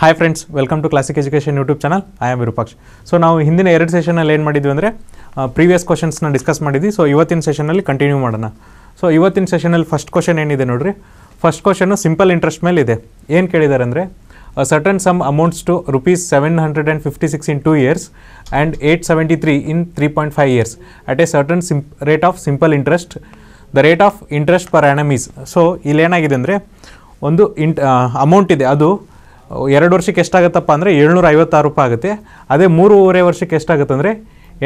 Hi friends welcome to classic education YouTube channel I am Virupaksh so ನಾವು ಹಿಂದಿನ ಎರಡು ಸೆಷನಲ್ಲಿ ಏನು ಮಾಡಿದ್ವಿ ಅಂದರೆ ಪ್ರೀವಿಯಸ್ ಕ್ವಶನ್ಸ್ನ ಡಿಸ್ಕಸ್ ಮಾಡಿದ್ವಿ. ಸೊ ಇವತ್ತಿನ ಸೆಷನಲ್ಲಿ ಕಂಟಿನ್ಯೂ ಮಾಡೋಣ. ಸೊ ಇವತ್ತಿನ ಸೆಷನಲ್ಲಿ ಫಸ್ಟ್ ಕ್ವಶನ್ ಏನಿದೆ ನೋಡಿರಿ? ಫಸ್ಟ್ ಕ್ವಶನು ಸಿಂಪಲ್ ಇಂಟ್ರೆಸ್ಟ್ ಮೇಲೆ ಇದೆ. ಏನು ಕೇಳಿದ್ದಾರೆ ಅಂದರೆ certain sum amounts to rupees seven hundred and fifty six in two years and eight seventy three in three point five years at a certain simple rate of simple interest the rate of interest per annum is so ಇಲ್ಲೇನಾಗಿದೆ ಅಂದರೆ, ಒಂದು int amount ಇದೆ. ಅದು ಎರಡು ವರ್ಷಕ್ಕೆ ಎಷ್ಟಾಗುತ್ತಪ್ಪ ಅಂದರೆ ಏಳ್ನೂರ ಐವತ್ತಾರು ರೂಪಾಯಿ ಆಗುತ್ತೆ. ಅದೇ ಮೂರುವರೆ ವರ್ಷಕ್ಕೆ ಎಷ್ಟಾಗುತ್ತೆ ಅಂದರೆ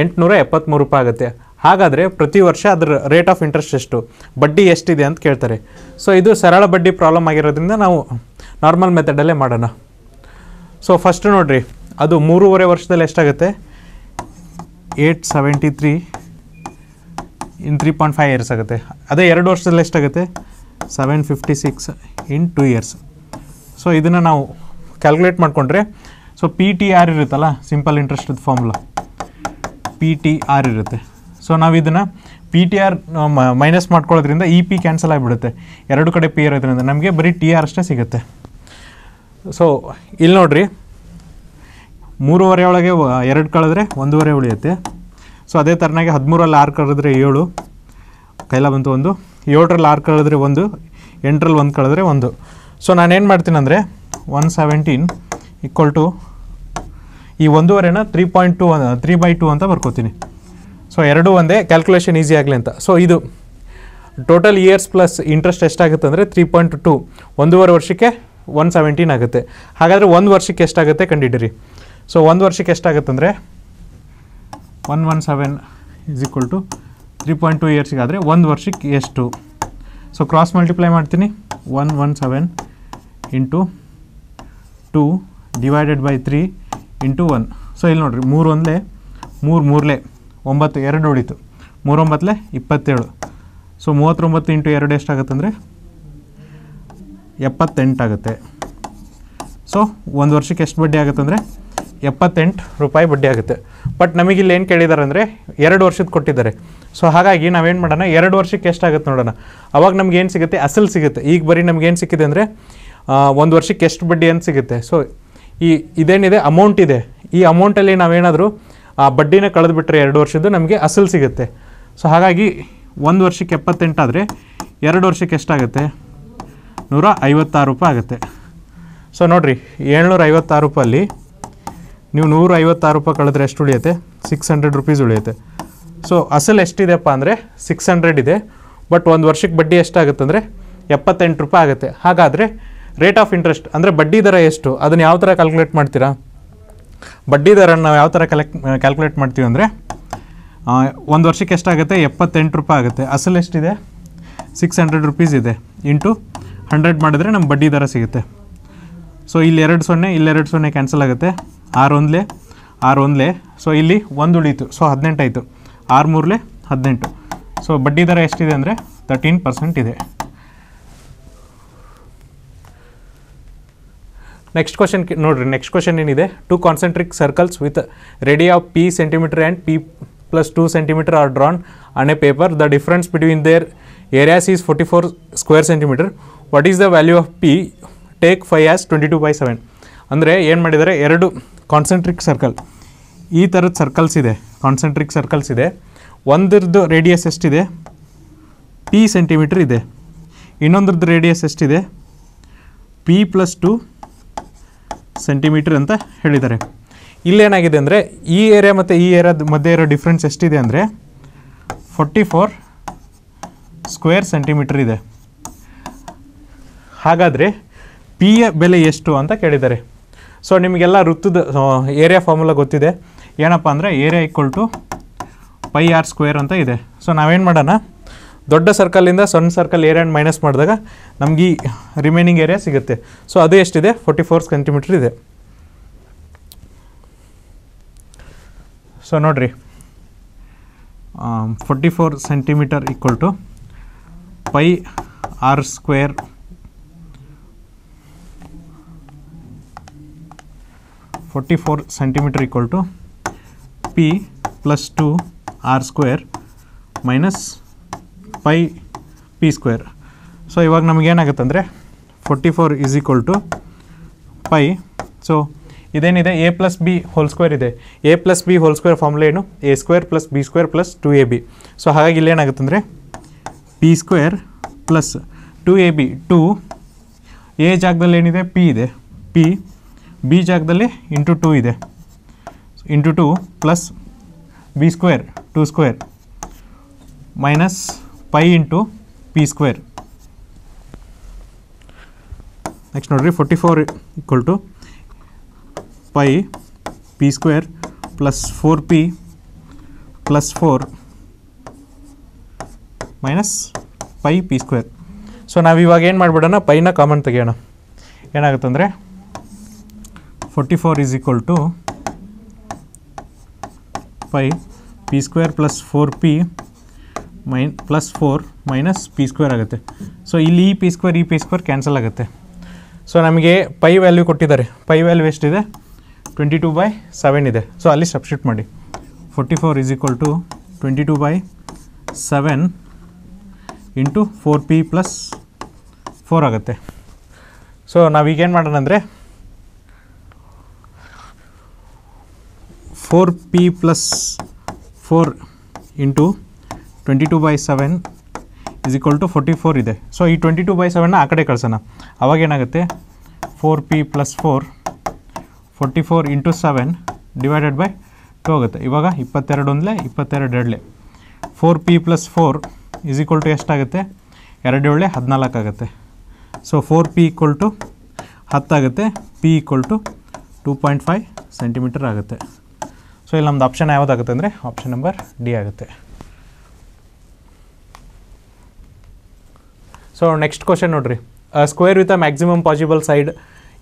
ಎಂಟುನೂರ ಎಪ್ಪತ್ತ್ಮೂರು ರೂಪಾಯಿ ಆಗುತ್ತೆ. ಹಾಗಾದರೆ ಪ್ರತಿ ವರ್ಷ ಅದರ ರೇಟ್ ಆಫ್ ಇಂಟ್ರೆಸ್ಟ್ ಎಷ್ಟು? ಬಡ್ಡಿ ಎಷ್ಟಿದೆ ಅಂತ ಕೇಳ್ತಾರೆ. ಸೊ ಇದು ಸರಳ ಬಡ್ಡಿ ಪ್ರಾಬ್ಲಮ್ ಆಗಿರೋದ್ರಿಂದ ನಾವು ನಾರ್ಮಲ್ ಮೆಥಡಲ್ಲೇ ಮಾಡೋಣ. ಸೊ ಫಸ್ಟ್ ನೋಡಿರಿ, ಅದು ಮೂರುವರೆ ವರ್ಷದಲ್ಲಿ ಎಷ್ಟಾಗುತ್ತೆ? Eight seventy three in three point five years ಆಗುತ್ತೆ. ಅದೇ ಎರಡು ವರ್ಷದಲ್ಲಿ ಎಷ್ಟಾಗುತ್ತೆ? Seven fifty six in two years so ಇದನ್ನು ನಾವು ಕ್ಯಾಲ್ಕುಲೇಟ್ ಮಾಡಿಕೊಂಡ್ರೆ ಸೊ ಪಿ ಟಿ ಆರ್ ಇರುತ್ತಲ್ಲ ಸಿಂಪಲ್ ಇಂಟ್ರೆಸ್ಟದ ಫಾರ್ಮುಲಾ ಪಿ ಟಿ ಆರ್ ಇರುತ್ತೆ. ಸೊ ನಾವು ಇದನ್ನು ಪಿ ಟಿ ಆರ್ ಮೈನಸ್ ಮಾಡ್ಕೊಳ್ಳೋದ್ರಿಂದ ಇ ಪಿ ಕ್ಯಾನ್ಸಲ್ ಆಗಿಬಿಡುತ್ತೆ. ಎರಡು ಕಡೆ ಪಿ ಇರೋದ್ರಿಂದ ನಮಗೆ ಬರೀ ಟಿ ಆರ್ ಅಷ್ಟೇ ಸಿಗುತ್ತೆ. ಸೊ ಇಲ್ಲಿ ನೋಡ್ರಿ, ಮೂರುವರೆ ಒಳಗೆ ಎರಡು ಕಳೆದ್ರೆ ಒಂದೂವರೆ ಉಳಿಯುತ್ತೆ. ಸೊ ಅದೇ ಥರನಾಗಿ ಹದಿಮೂರಲ್ಲಿ ಆರು ಕಳೆದ್ರೆ ಏಳು, ಕೈಲ ಬಂತು ಒಂದು, ಏಳರಲ್ಲಿ ಆರು ಕಳೆದ್ರೆ ಒಂದು, ಎಂಟರಲ್ಲಿ ಒಂದು ಕಳೆದ್ರೆ ಒಂದು. ಸೊ ನಾನೇನು ಮಾಡ್ತೀನಿ ಅಂದರೆ ಒನ್ ಸೆವೆಂಟೀನ್ ಈಕ್ವಲ್ ಟು ಈ ಒಂದೂವರೆನ three point two three by two ಅಂತ ಬರ್ಕೋತೀನಿ. ಸೊ ಎರಡೂ ಒಂದೇ ಕ್ಯಾಲ್ಕುಲೇಷನ್ ಈಸಿ ಆಗಲಿ ಅಂತ. ಸೊ ಇದು ಟೋಟಲ್ ಇಯರ್ಸ್ ಪ್ಲಸ್ ಇಂಟ್ರೆಸ್ಟ್ ಎಷ್ಟಾಗುತ್ತೆ ಅಂದರೆ ತ್ರೀ ಪಾಯಿಂಟ್ ಟು ಒಂದೂವರೆ ವರ್ಷಕ್ಕೆ ಒನ್ ಸೆವೆಂಟೀನ್ ಆಗುತ್ತೆ. ಹಾಗಾದರೆ ಒಂದು ವರ್ಷಕ್ಕೆ ಎಷ್ಟಾಗುತ್ತೆ ಕಂಡಿಡಿರಿ ಸೊ ಒಂದು ವರ್ಷಕ್ಕೆ ಎಷ್ಟಾಗುತ್ತೆ ಅಂದರೆ one one seven is equal to three point two ಇಯರ್ಸಿಗಾದರೆ ಒಂದು ವರ್ಷಕ್ಕೆ ಎಷ್ಟು? ಸೊ ಕ್ರಾಸ್ ಮಲ್ಟಿಪ್ಲೈ ಮಾಡ್ತೀನಿ. One one seven into two divided by three into one so ಇಲ್ಲಿ ನೋಡಿರಿ, ಮೂರು ಒಂದಲೇ, ಮೂರು ಮೂರಲೇ, ಒಂಬತ್ತು, ಎರಡು ಉಳಿತು. ಮೂರೊಂಬತ್ತಲೇ ಇಪ್ಪತ್ತೇಳು. ಸೊ ಮೂವತ್ತೊಂಬತ್ತು ಇಂಟು ಎರಡು ಎಷ್ಟಾಗುತ್ತೆ ಅಂದರೆ ಎಪ್ಪತ್ತೆಂಟಾಗುತ್ತೆ. ಸೊ ಒಂದು ವರ್ಷಕ್ಕೆ ಎಷ್ಟು ಬಡ್ಡಿ ಆಗುತ್ತೆ ಅಂದರೆ ಎಪ್ಪತ್ತೆಂಟು ರೂಪಾಯಿ ಬಡ್ಡಿ ಆಗುತ್ತೆ. ಬಟ್ ನಮಗಿಲ್ಲಿ ಏನು ಕೇಳಿದ್ದಾರೆ ಅಂದರೆ ಎರಡು ವರ್ಷದ ಕೊಟ್ಟಿದ್ದಾರೆ. ಸೊ ಹಾಗಾಗಿ ನಾವೇನು ಮಾಡೋಣ, ಎರಡು ವರ್ಷಕ್ಕೆ ಎಷ್ಟಾಗುತ್ತೆ ನೋಡೋಣ. ಅವಾಗ ನಮ್ಗೆ ಏನು ಸಿಗುತ್ತೆ? ಅಸಲು ಸಿಗುತ್ತೆ. ಈಗ ಬರೀ ನಮ್ಗೆ ಏನು ಸಿಕ್ಕಿದೆ ಅಂದರೆ ಒಂದು ವರ್ಷಕ್ಕೆ ಎಷ್ಟು ಬಡ್ಡಿ ಅಂತ ಸಿಗುತ್ತೆ. ಸೊ ಈ ಇದೇನಿದೆ? ಅಮೌಂಟ್ ಇದೆ. ಈ ಅಮೌಂಟಲ್ಲಿ ನಾವೇನಾದರೂ ಆ ಬಡ್ಡಿನ ಕಳೆದುಬಿಟ್ರೆ ಎರಡು ವರ್ಷದ್ದು ನಮಗೆ ಅಸಲು ಸಿಗುತ್ತೆ. ಸೊ ಹಾಗಾಗಿ ಒಂದು ವರ್ಷಕ್ಕೆ ಎಪ್ಪತ್ತೆಂಟಾದರೆ ಎರಡು ವರ್ಷಕ್ಕೆ ಎಷ್ಟಾಗುತ್ತೆ? ನೂರ ಐವತ್ತಾರು ರೂಪಾಯಿ ಆಗುತ್ತೆ. ಸೊ ನೋಡಿರಿ, ಏಳ್ನೂರ ಐವತ್ತಾರು ರೂಪಾಯಲ್ಲಿ ನೀವು ನೂರ ಐವತ್ತಾರು ರೂಪಾಯಿ ಕಳೆದ್ರೆ ಎಷ್ಟು ಉಳಿಯುತ್ತೆ? ಸಿಕ್ಸ್ ಹಂಡ್ರೆಡ್ ರುಪೀಸ್ ಉಳಿಯುತ್ತೆ. ಸೊ ಅಸಲು ಎಷ್ಟಿದೆಪ್ಪ ಅಂದರೆ ಸಿಕ್ಸ್ ಹಂಡ್ರೆಡ್ ಇದೆ. ಬಟ್ ಒಂದು ವರ್ಷಕ್ಕೆ ಬಡ್ಡಿ ಎಷ್ಟಾಗುತ್ತೆ ಅಂದರೆ ಎಪ್ಪತ್ತೆಂಟು ರೂಪಾಯಿ ಆಗುತ್ತೆ. ಹಾಗಾದರೆ ರೇಟ್ ಆಫ್ ಇಂಟ್ರೆಸ್ಟ್ ಅಂದರೆ ಬಡ್ಡಿ ದರ ಎಷ್ಟು? ಅದನ್ನು ಯಾವ ಥರ ಕ್ಯಾಲ್ಕುಲೇಟ್ ಮಾಡ್ತೀರಾ? ಬಡ್ಡಿ ದರ ನಾವು ಯಾವ ಥರ ಕಲೆಕ್ಟ್ ಕ್ಯಾಲ್ಕುಲೇಟ್ ಮಾಡ್ತೀವಿ ಅಂದರೆ ಒಂದು ವರ್ಷಕ್ಕೆ ಎಷ್ಟಾಗುತ್ತೆ? ಎಪ್ಪತ್ತೆಂಟು ರೂಪಾಯಿ ಆಗುತ್ತೆ. ಅಸಲು ಎಷ್ಟಿದೆ? ಸಿಕ್ಸ್ ಹಂಡ್ರೆಡ್ ರುಪೀಸ್ ಇದೆ. ಇಂಟು ಹಂಡ್ರೆಡ್ ಮಾಡಿದ್ರೆ ನಮ್ಮ ಬಡ್ಡಿ ದರ ಸಿಗುತ್ತೆ. ಸೊ ಇಲ್ಲಿ ಎರಡು ಸೊನ್ನೆ ಇಲ್ಲೆರಡು ಸೊನ್ನೆ ಕ್ಯಾನ್ಸಲ್ ಆಗುತ್ತೆ. ಆರು ಒಂದ್ಲೆ ಆರು ಒಂದ್ಲೆ. ಸೊ ಇಲ್ಲಿ ಒಂದು ಉಳೀತು. ಸೊ ಹದಿನೆಂಟಾಯಿತು ಆರು ಮೂರಲೆ, ಹದಿನೆಂಟು. ಸೊ ಬಡ್ಡಿ ದರ ಎಷ್ಟಿದೆ ಅಂದರೆ ತರ್ಟೀನ್ ಪರ್ಸೆಂಟ್ ಇದೆ. ನೆಕ್ಸ್ಟ್ ಕ್ವಶನ್ ನೋಡಿರಿ ನೆಕ್ಸ್ಟ್ ಕ್ವಶನ್ ಏನಿದೆ? Two concentric circles with radii of P centimetre and P plus two centimetre are drawn on a paper the difference between their areas is forty four square centimetre what is the value of P take pi as twenty two by seven ಅಂದರೆ ಏನು ಮಾಡಿದ್ದಾರೆ? ಎರಡು concentric circle ಈ ಥರದ circles ಇದೆ concentric circles ಇದೆ. ಒಂದರದ್ದು radius ಎಷ್ಟಿದೆ? ಪಿ ಸೆಂಟಿಮೀಟರ್ ಇದೆ. ಇನ್ನೊಂದ್ರದ್ದು ರೇಡಿಯಸ್ ಎಷ್ಟಿದೆ? ಪಿ ಪ್ಲಸ್ ಟು ಸೆಂಟಿಮೀಟರ್ ಅಂತ ಹೇಳಿದ್ದಾರೆ. ಇಲ್ಲೇನಾಗಿದೆ ಅಂದರೆ ಈ ಏರಿಯಾ ಮತ್ತು ಈ ಏರಿಯಾದ ಮಧ್ಯೆ ಇರೋ ಡಿಫ್ರೆನ್ಸ್ ಎಷ್ಟಿದೆ ಅಂದರೆ ಫೋರ್ಟಿ ಫೋರ್ ಸ್ಕ್ವೇರ್ ಸೆಂಟಿಮೀಟ್ರ್ ಇದೆ. ಹಾಗಾದರೆ ಪಿಯ ಬೆಲೆ ಎಷ್ಟು ಅಂತ ಕೇಳಿದ್ದಾರೆ. ಸೊ ನಿಮಗೆಲ್ಲ ವೃತ್ತದ ಏರಿಯಾ ಫಾರ್ಮುಲಾ ಗೊತ್ತಿದೆ. ಏನಪ್ಪ ಅಂದರೆ area equal to pi R square ಅಂತ ಇದೆ. ಸೊ ನಾವೇನು ಮಾಡೋಣ? ದೊಡ್ಡ ಸರ್ಕಲಿಂದ ಸಣ್ಣ ಸರ್ಕಲ್ ಏರಿಯಾ ಮೈನಸ್ ಮಾಡಿದಾಗ ನಮಗೆ ಈ ರಿಮೈನಿಂಗ್ ಏರಿಯಾ ಸಿಗುತ್ತೆ. ಸೊ ಅದು ಎಷ್ಟಿದೆ? ಫೋರ್ಟಿ ಫೋರ್ ಸೆಂಟಿಮೀಟ್ರ್ ಇದೆ. ಸೊ ನೋಡಿರಿ. Forty four centimetre equal to pi R square forty four centimetre equal to P plus two R square minus pi P square so ಇವಾಗ ನಮಗೇನಾಗುತ್ತೆ ಅಂದರೆ forty four is equal to pi so ಇದೇನಿದೆ? A plus B whole square ಇದೆ. A plus B whole square formula ಏನು? A square plus B square plus two A B so ಹಾಗಾಗಿ ಇಲ್ಲೇನಾಗುತ್ತೆ ಅಂದರೆ P square plus two A B two A ಜಾಗದಲ್ಲಿ ಏನಿದೆ? P ಇದೆ. P B ಜಾಗದಲ್ಲಿ into two ಇದೆ. Into two plus B square two square minus pi into P square next ನೋಡಿರಿ forty four equal to pi P square plus four P plus four minus pi P square so ನಾವು ಇವಾಗ ಏನು ಮಾಡಿಬಿಡೋಣ? ಪೈನ common ತೆಗಿಯೋಣ. ಏನಾಗುತ್ತೆ ಅಂದರೆ forty four is equal to pi P square plus four P minus plus four minus P square ಆಗುತ್ತೆ. So ಇಲ್ಲಿ ಈ ಪಿ ಸ್ಕ್ವೇರ್, ಈ ಪಿ ಸ್ಕ್ವೇರ್ ಕ್ಯಾನ್ಸಲ್ ಆಗುತ್ತೆ. ಸೊ ನಮಗೆ ಪೈ ವ್ಯಾಲ್ಯೂ ಕೊಟ್ಟಿದ್ದಾರೆ. ಪೈ ವ್ಯಾಲ್ಯೂ ಎಷ್ಟಿದೆ? ಟ್ವೆಂಟಿ ಟು ಬೈ ಸೆವೆನ್ ಇದೆ. So ಅಲ್ಲಿ ಸಬ್ಸ್ಟ್ಯೂಟ್ ಮಾಡಿ. Forty four is equal to twenty two by seven into four P plus four ಆಗುತ್ತೆ ಸೊ ನಾವೀಗೇನು ಮಾಡೋಣ ಅಂದರೆ four P plus four into twenty two by seven is equal to forty four ಇದೆ. So ಈ twenty two by ಸೆವೆನ್ನ ಆ ಕಡೆ ಕಳ್ಸೋಣ. ಅವಾಗ ಏನಾಗುತ್ತೆ? Four P plus four forty four into seven divided by two ಆಗುತ್ತೆ. ಇವಾಗ ಇಪ್ಪತ್ತೆರಡು ಒಂದಲೇ ಇಪ್ಪತ್ತೆರಡು ಎರಡಲೆ four P plus four is equal to ಎಷ್ಟಾಗುತ್ತೆ? ಎರಡು ಏಳೆ ಹದಿನಾಲ್ಕು ಆಗುತ್ತೆ. So four P equal to ಹತ್ತಾಗುತ್ತೆ P equal to two point five centimetre ಆಗುತ್ತೆ. ಸೊ ಇಲ್ಲಿ ನಮ್ದು ಆಪ್ಷನ್ ಯಾವುದಾಗುತ್ತೆ ಅಂದರೆ ಆಪ್ಷನ್ ನಂಬರ್ ಡಿ ಆಗುತ್ತೆ. ಸೊ ನೆಕ್ಸ್ಟ್ ಕ್ವಶನ್ ನೋಡ್ರಿ. Square with a maximum possible side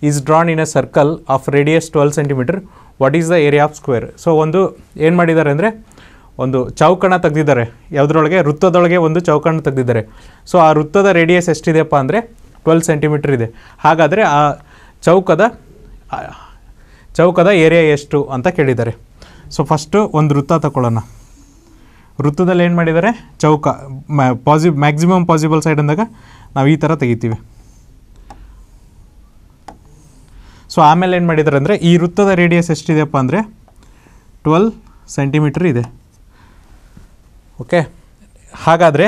is drawn in a circle of radius twelve centimetre what is the area of square so ಒಂದು ಏನು ಮಾಡಿದ್ದಾರೆ ಅಂದರೆ, ಒಂದು ಚೌಕಣ ತೆಗೆದಿದ್ದಾರೆ. ಯಾವುದ್ರೊಳಗೆ? ವೃತ್ತದೊಳಗೆ ಒಂದು ಚೌಕಣ ತೆಗೆದಿದ್ದಾರೆ. ಸೊ ಆ ವೃತ್ತದ ರೇಡಿಯಸ್ ಎಷ್ಟಿದೆಯಪ್ಪ ಅಂದರೆ ಟ್ವೆಲ್ ಸೆಂಟಿಮೀಟರ್ ಇದೆ. ಹಾಗಾದರೆ ಆ ಚೌಕದ ಚೌಕದ ಏರಿಯಾ ಎಷ್ಟು ಅಂತ ಕೇಳಿದ್ದಾರೆ. ಸೊ ಫಸ್ಟು ಒಂದು ವೃತ್ತ ತಗೊಳ್ಳೋಣ ವೃತ್ತದಲ್ಲಿ ಏನು ಮಾಡಿದ್ದಾರೆ? ಚೌಕ ಪಾಸಿ ಮ್ಯಾಕ್ಸಿಮಮ್ ಪಾಸಿಬಲ್ ಸೈಡ್ ಅಂದಾಗ ನಾವು ಈ ಥರ ತೆಗಿತೀವಿ. ಸೊ ಆಮೇಲೆ ಏನು ಮಾಡಿದ್ದಾರೆ ಅಂದರೆ, ಈ ವೃತ್ತದ ರೇಡಿಯಸ್ ಎಷ್ಟಿದೆಯಪ್ಪ ಅಂದರೆ ಟ್ವೆಲ್ ಸೆಂಟಿಮೀಟ್ರ್ ಇದೆ. ಓಕೆ ಹಾಗಾದರೆ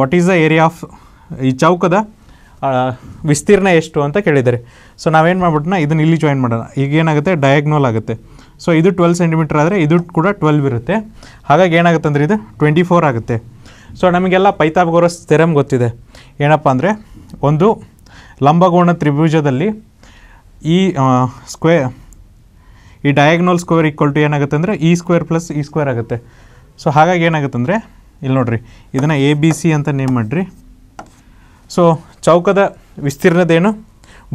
what is the area of ಈ ಚೌಕದ ವಿಸ್ತೀರ್ಣ ಎಷ್ಟು ಅಂತ ಕೇಳಿದ್ದಾರೆ. ಸೊ ನಾವೇನು ಮಾಡ್ಬಿಟ್ನ, ಇದನ್ನು ಇಲ್ಲಿ ಜಾಯಿನ್ ಮಾಡೋಣ. ಈಗ ಏನಾಗುತ್ತೆ? ಡಯಾಗ್ನೋಲ್ ಆಗುತ್ತೆ. ಸೊ ಇದು ಟ್ವೆಲ್ ಸೆಂಟಿಮೀಟರ್ ಆದರೆ ಇದು ಕೂಡ ಟ್ವೆಲ್ವ್ ಇರುತ್ತೆ. ಹಾಗಾಗಿ ಏನಾಗುತ್ತೆ ಅಂದರೆ ಇದು ಟ್ವೆಂಟಿ ಫೋರ್ ಆಗುತ್ತೆ. ಸೊ ನಮಗೆಲ್ಲ ಪೈತಾಗೋರಸ್ ಸ್ಥಿರಂ ಗೊತ್ತಿದೆ. ಏನಪ್ಪ ಅಂದರೆ ಒಂದು ಲಂಬಗೋಣ ತ್ರಿಭುಜದಲ್ಲಿ ಈ ಸ್ಕ್ವೇ ಈ ಡಯಾಗ್ನೋಲ್ ಸ್ಕ್ವೇರ್ ಈಕ್ವಲ್ ಟು ಏನಾಗುತ್ತೆ ಅಂದರೆ ಇ ಸ್ಕ್ವೇರ್ ಪ್ಲಸ್ ಈ ಸ್ಕ್ವೇರ್ ಆಗುತ್ತೆ. ಸೊ ಹಾಗಾಗಿ ಏನಾಗುತ್ತೆ ಅಂದರೆ ಇಲ್ಲಿ ನೋಡಿರಿ, ಇದನ್ನು ಎ ಬಿ ಸಿ ಅಂತ ನೇಮ್ ಮಾಡಿರಿ. ಸೊ ಚೌಕದ ವಿಸ್ತೀರ್ಣದೇನು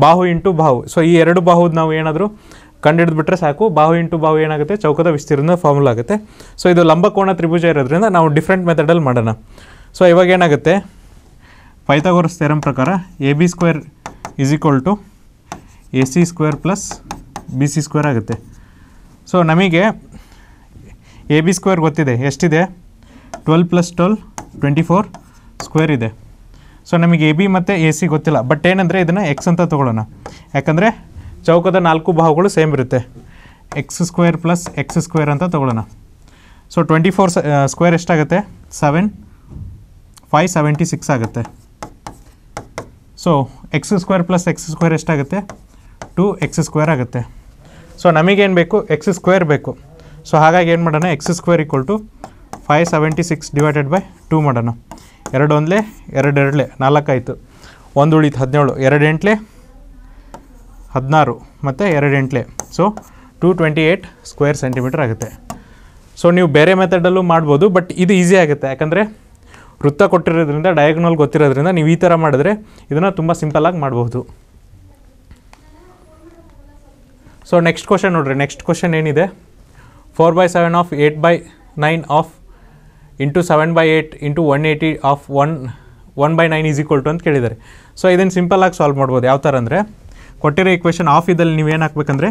ಬಾಹು ಇಂಟು ಬಾಹು. ಸೊ ಈ ಎರಡು ಬಾಹುದ್ ನಾವು ಏನಾದರೂ ಕಂಡುಹಿಡಿದು ಬಿಟ್ರೆ ಸಾಕು. ಬಾಹು ಇಂಟು ಬಾಹು ಏನಾಗುತ್ತೆ? ಚೌಕದ ವಿಸ್ತೀರ್ಣ ಫಾರ್ಮುಲಾ ಆಗುತ್ತೆ. ಸೊ ಇದು ಲಂಬಕೋಣ ತ್ರಿಭುಜ ಇರೋದ್ರಿಂದ ನಾವು ಡಿಫ್ರೆಂಟ್ ಮೆಥಡಲ್ಲಿ ಮಾಡೋಣ. ಸೊ ಇವಾಗ ಏನಾಗುತ್ತೆ? ಪೈಥಾಗೋರಸ್ ಥೆರಮ್ ಪ್ರಕಾರ A B square is equal to A C square plus B C square ಆಗುತ್ತೆ. ಸೊ ನಮಗೆ ಎ ಬಿ ಸ್ಕ್ವೇರ್ ಗೊತ್ತಿದೆ. ಎಷ್ಟಿದೆ? Twelve plus twelve twenty four square ಇದೆ. ಸೊ ನಮಗೆ ಎ ಬಿ ಮತ್ತು ಎ ಸಿ ಗೊತ್ತಿಲ್ಲ. ಬಟ್ ಏನಂದರೆ ಇದನ್ನು ಎಕ್ಸ್ ಅಂತ ತೊಗೊಳ್ಳೋಣ. ಯಾಕಂದರೆ ಚೌಕದ ನಾಲ್ಕು ಬಾಹುಗಳು ಸೇಮ್ ಇರುತ್ತೆ. X square plus X square ಅಂತ ತೊಗೊಳ್ಳೋಣ. ಸೊ ಟ್ವೆಂಟಿ ಫೋರ್ ಸ್ಕ್ವೇರ್ ಎಷ್ಟಾಗುತ್ತೆ? ಸೆವೆನ್ ಫೈ ಸೆವೆಂಟಿ ಸಿಕ್ಸ್ ಆಗುತ್ತೆ. So X square plus X square ಎಷ್ಟಾಗುತ್ತೆ? ಟು ಎಕ್ಸ್ ಸ್ಕ್ವೇರ್ ಆಗುತ್ತೆ. ಸೊ ನಮಗೇನು ಬೇಕು? ಎಕ್ಸ್ ಸ್ಕ್ವೇರ್ ಬೇಕು. ಸೊ ಹಾಗಾಗಿ ಏನು ಮಾಡೋಣ? X square equal to five seventy six divided by two ಮಾಡೋಣ. ಎರಡು ಒಂದಲೇ ಎರಡು ಎರಡಲೆ ನಾಲ್ಕಾಯಿತು. ಒಂದು ಉಳಿತು ಹದಿನೇಳು ಎರಡು ಎಂಟ್ಲೆ ಹದಿನಾರು ಮತ್ತು ಎರಡು ಎಂಟ್ಲೆ so two twenty eight square centimetre ಆಗುತ್ತೆ. ಸೊ ನೀವು ಬೇರೆ ಮೆಥಡಲ್ಲೂ ಮಾಡ್ಬೋದು ಬಟ್ ಇದು ಈಸಿ ಆಗುತ್ತೆ. ಯಾಕಂದರೆ ವೃತ್ತ ಕೊಟ್ಟಿರೋದ್ರಿಂದ ಡಯಾಗ್ನಲ್ ಗೊತ್ತಿರೋದ್ರಿಂದ ನೀವು ಈ ಥರ ಮಾಡಿದ್ರೆ ಇದನ್ನು ತುಂಬ ಸಿಂಪಲ್ಲಾಗಿ ಮಾಡ್ಬೋದು. ಸೊ ನೆಕ್ಸ್ಟ್ ಕ್ವಶನ್ ನೋಡಿರಿ. ನೆಕ್ಸ್ಟ್ ಕ್ವಶನ್ ಏನಿದೆ? Four by seven of eight by nine of into seven by eight into one eighty of one one by nine is equal to ಅಂತ ಕೇಳಿದ್ದಾರೆ. ಸೊ ಇದನ್ನು ಸಿಂಪಲ್ಲಾಗಿ ಸಾಲ್ವ್ ಮಾಡ್ಬೋದು. ಯಾವ ಥರ ಅಂದರೆ ಕೊಟ್ಟಿರೋ ಇಕ್ವೇಷನ್ ಆಫ್ ನೀವು ಏನು ಹಾಕ್ಬೇಕಂದ್ರೆ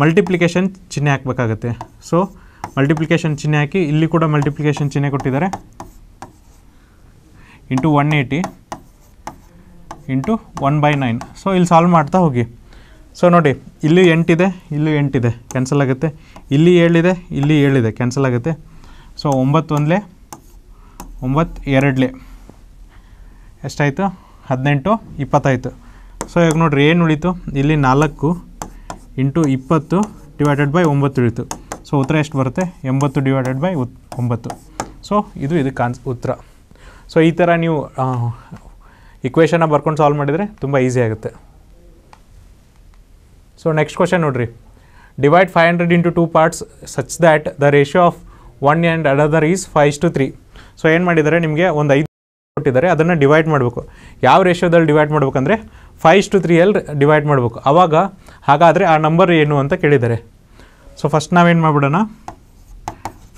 ಮಲ್ಟಿಪ್ಲಿಕೇಶನ್ ಚಿಹ್ನೆ ಹಾಕಬೇಕಾಗತ್ತೆ. ಸೊ ಮಲ್ಟಿಪ್ಲಿಕೇಶನ್ ಚಿಹ್ನೆ ಹಾಕಿ ಇಲ್ಲಿ ಕೂಡ ಮಲ್ಟಿಪ್ಲಿಕೇಶನ್ ಚಿಹ್ನೆ ಕೊಟ್ಟಿದ್ದಾರೆ. Into one eighty into one by nine so ಇಲ್ಲಿ ಸಾಲ್ವ್ ಮಾಡ್ತಾ ಹೋಗಿ. ಸೊ ನೋಡಿ, ಇಲ್ಲಿ ಎಂಟಿದೆ ಇಲ್ಲಿ ಎಂಟಿದೆ ಕ್ಯಾನ್ಸಲ್ ಆಗುತ್ತೆ. ಇಲ್ಲಿ ಏಳಿದೆ ಇಲ್ಲಿ ಏಳಿದೆ ಕ್ಯಾನ್ಸಲ್ ಆಗುತ್ತೆ. ಸೊ ಒಂಬತ್ತು ಒಂದಲೇ ಒಂಬತ್ತು ಎರಡಲೇ. ಎಷ್ಟಾಯಿತು? ಹದಿನೆಂಟು, ಇಪ್ಪತ್ತಾಯಿತು. ಸೊ ಇವಾಗ ನೋಡಿರಿ ಏನು ಉಳೀತು? ಇಲ್ಲಿ ನಾಲ್ಕು ಇಂಟು ಇಪ್ಪತ್ತು ಡಿವೈಡೆಡ್ ಬೈ ಒಂಬತ್ತು ಉಳಿತು. ಸೊ ಉತ್ತರ ಎಷ್ಟು ಬರುತ್ತೆ? ಎಂಬತ್ತು ಡಿವೈಡೆಡ್ ಬೈ ಉತ್ ಒಂಬತ್ತು. ಸೊ ಇದು ಇದಕ್ಕೆ ಕಾನ್ಸ್ ಉತ್ತರ. ಸೊ ಈ ಥರ ನೀವು ಇಕ್ವೇಷನ್ನ ಬರ್ಕೊಂಡು ಸಾಲ್ವ್ ಮಾಡಿದರೆ ತುಂಬ ಈಸಿ ಆಗುತ್ತೆ. ಸೊ ನೆಕ್ಸ್ಟ್ ಕ್ವಶನ್ ನೋಡಿರಿ. Divide five hundred into two parts such that the ratio of one and other is five to three so ಏನು ಮಾಡಿದ್ದಾರೆ? ನಿಮಗೆ ಒಂದು ಐದು ಕೊಟ್ಟಿದ್ದಾರೆ. ಅದನ್ನು ಡಿವೈಡ್ ಮಾಡಬೇಕು. ಯಾವ ರೇಷಿಯೋದಲ್ಲಿ ಡಿವೈಡ್ ಮಾಡ್ಬೇಕಂದ್ರೆ ಫೈವ್ ಟು ತ್ರೀಯಲ್ಲಿ ಡಿವೈಡ್ ಮಾಡಬೇಕು. ಆವಾಗ ಹಾಗಾದರೆ ಆ ನಂಬರ್ ಏನು ಅಂತ ಕೇಳಿದ್ದಾರೆ ಸೊ ಫಸ್ಟ್ ನಾವೇನು ಮಾಡ್ಬಿಡೋಣ?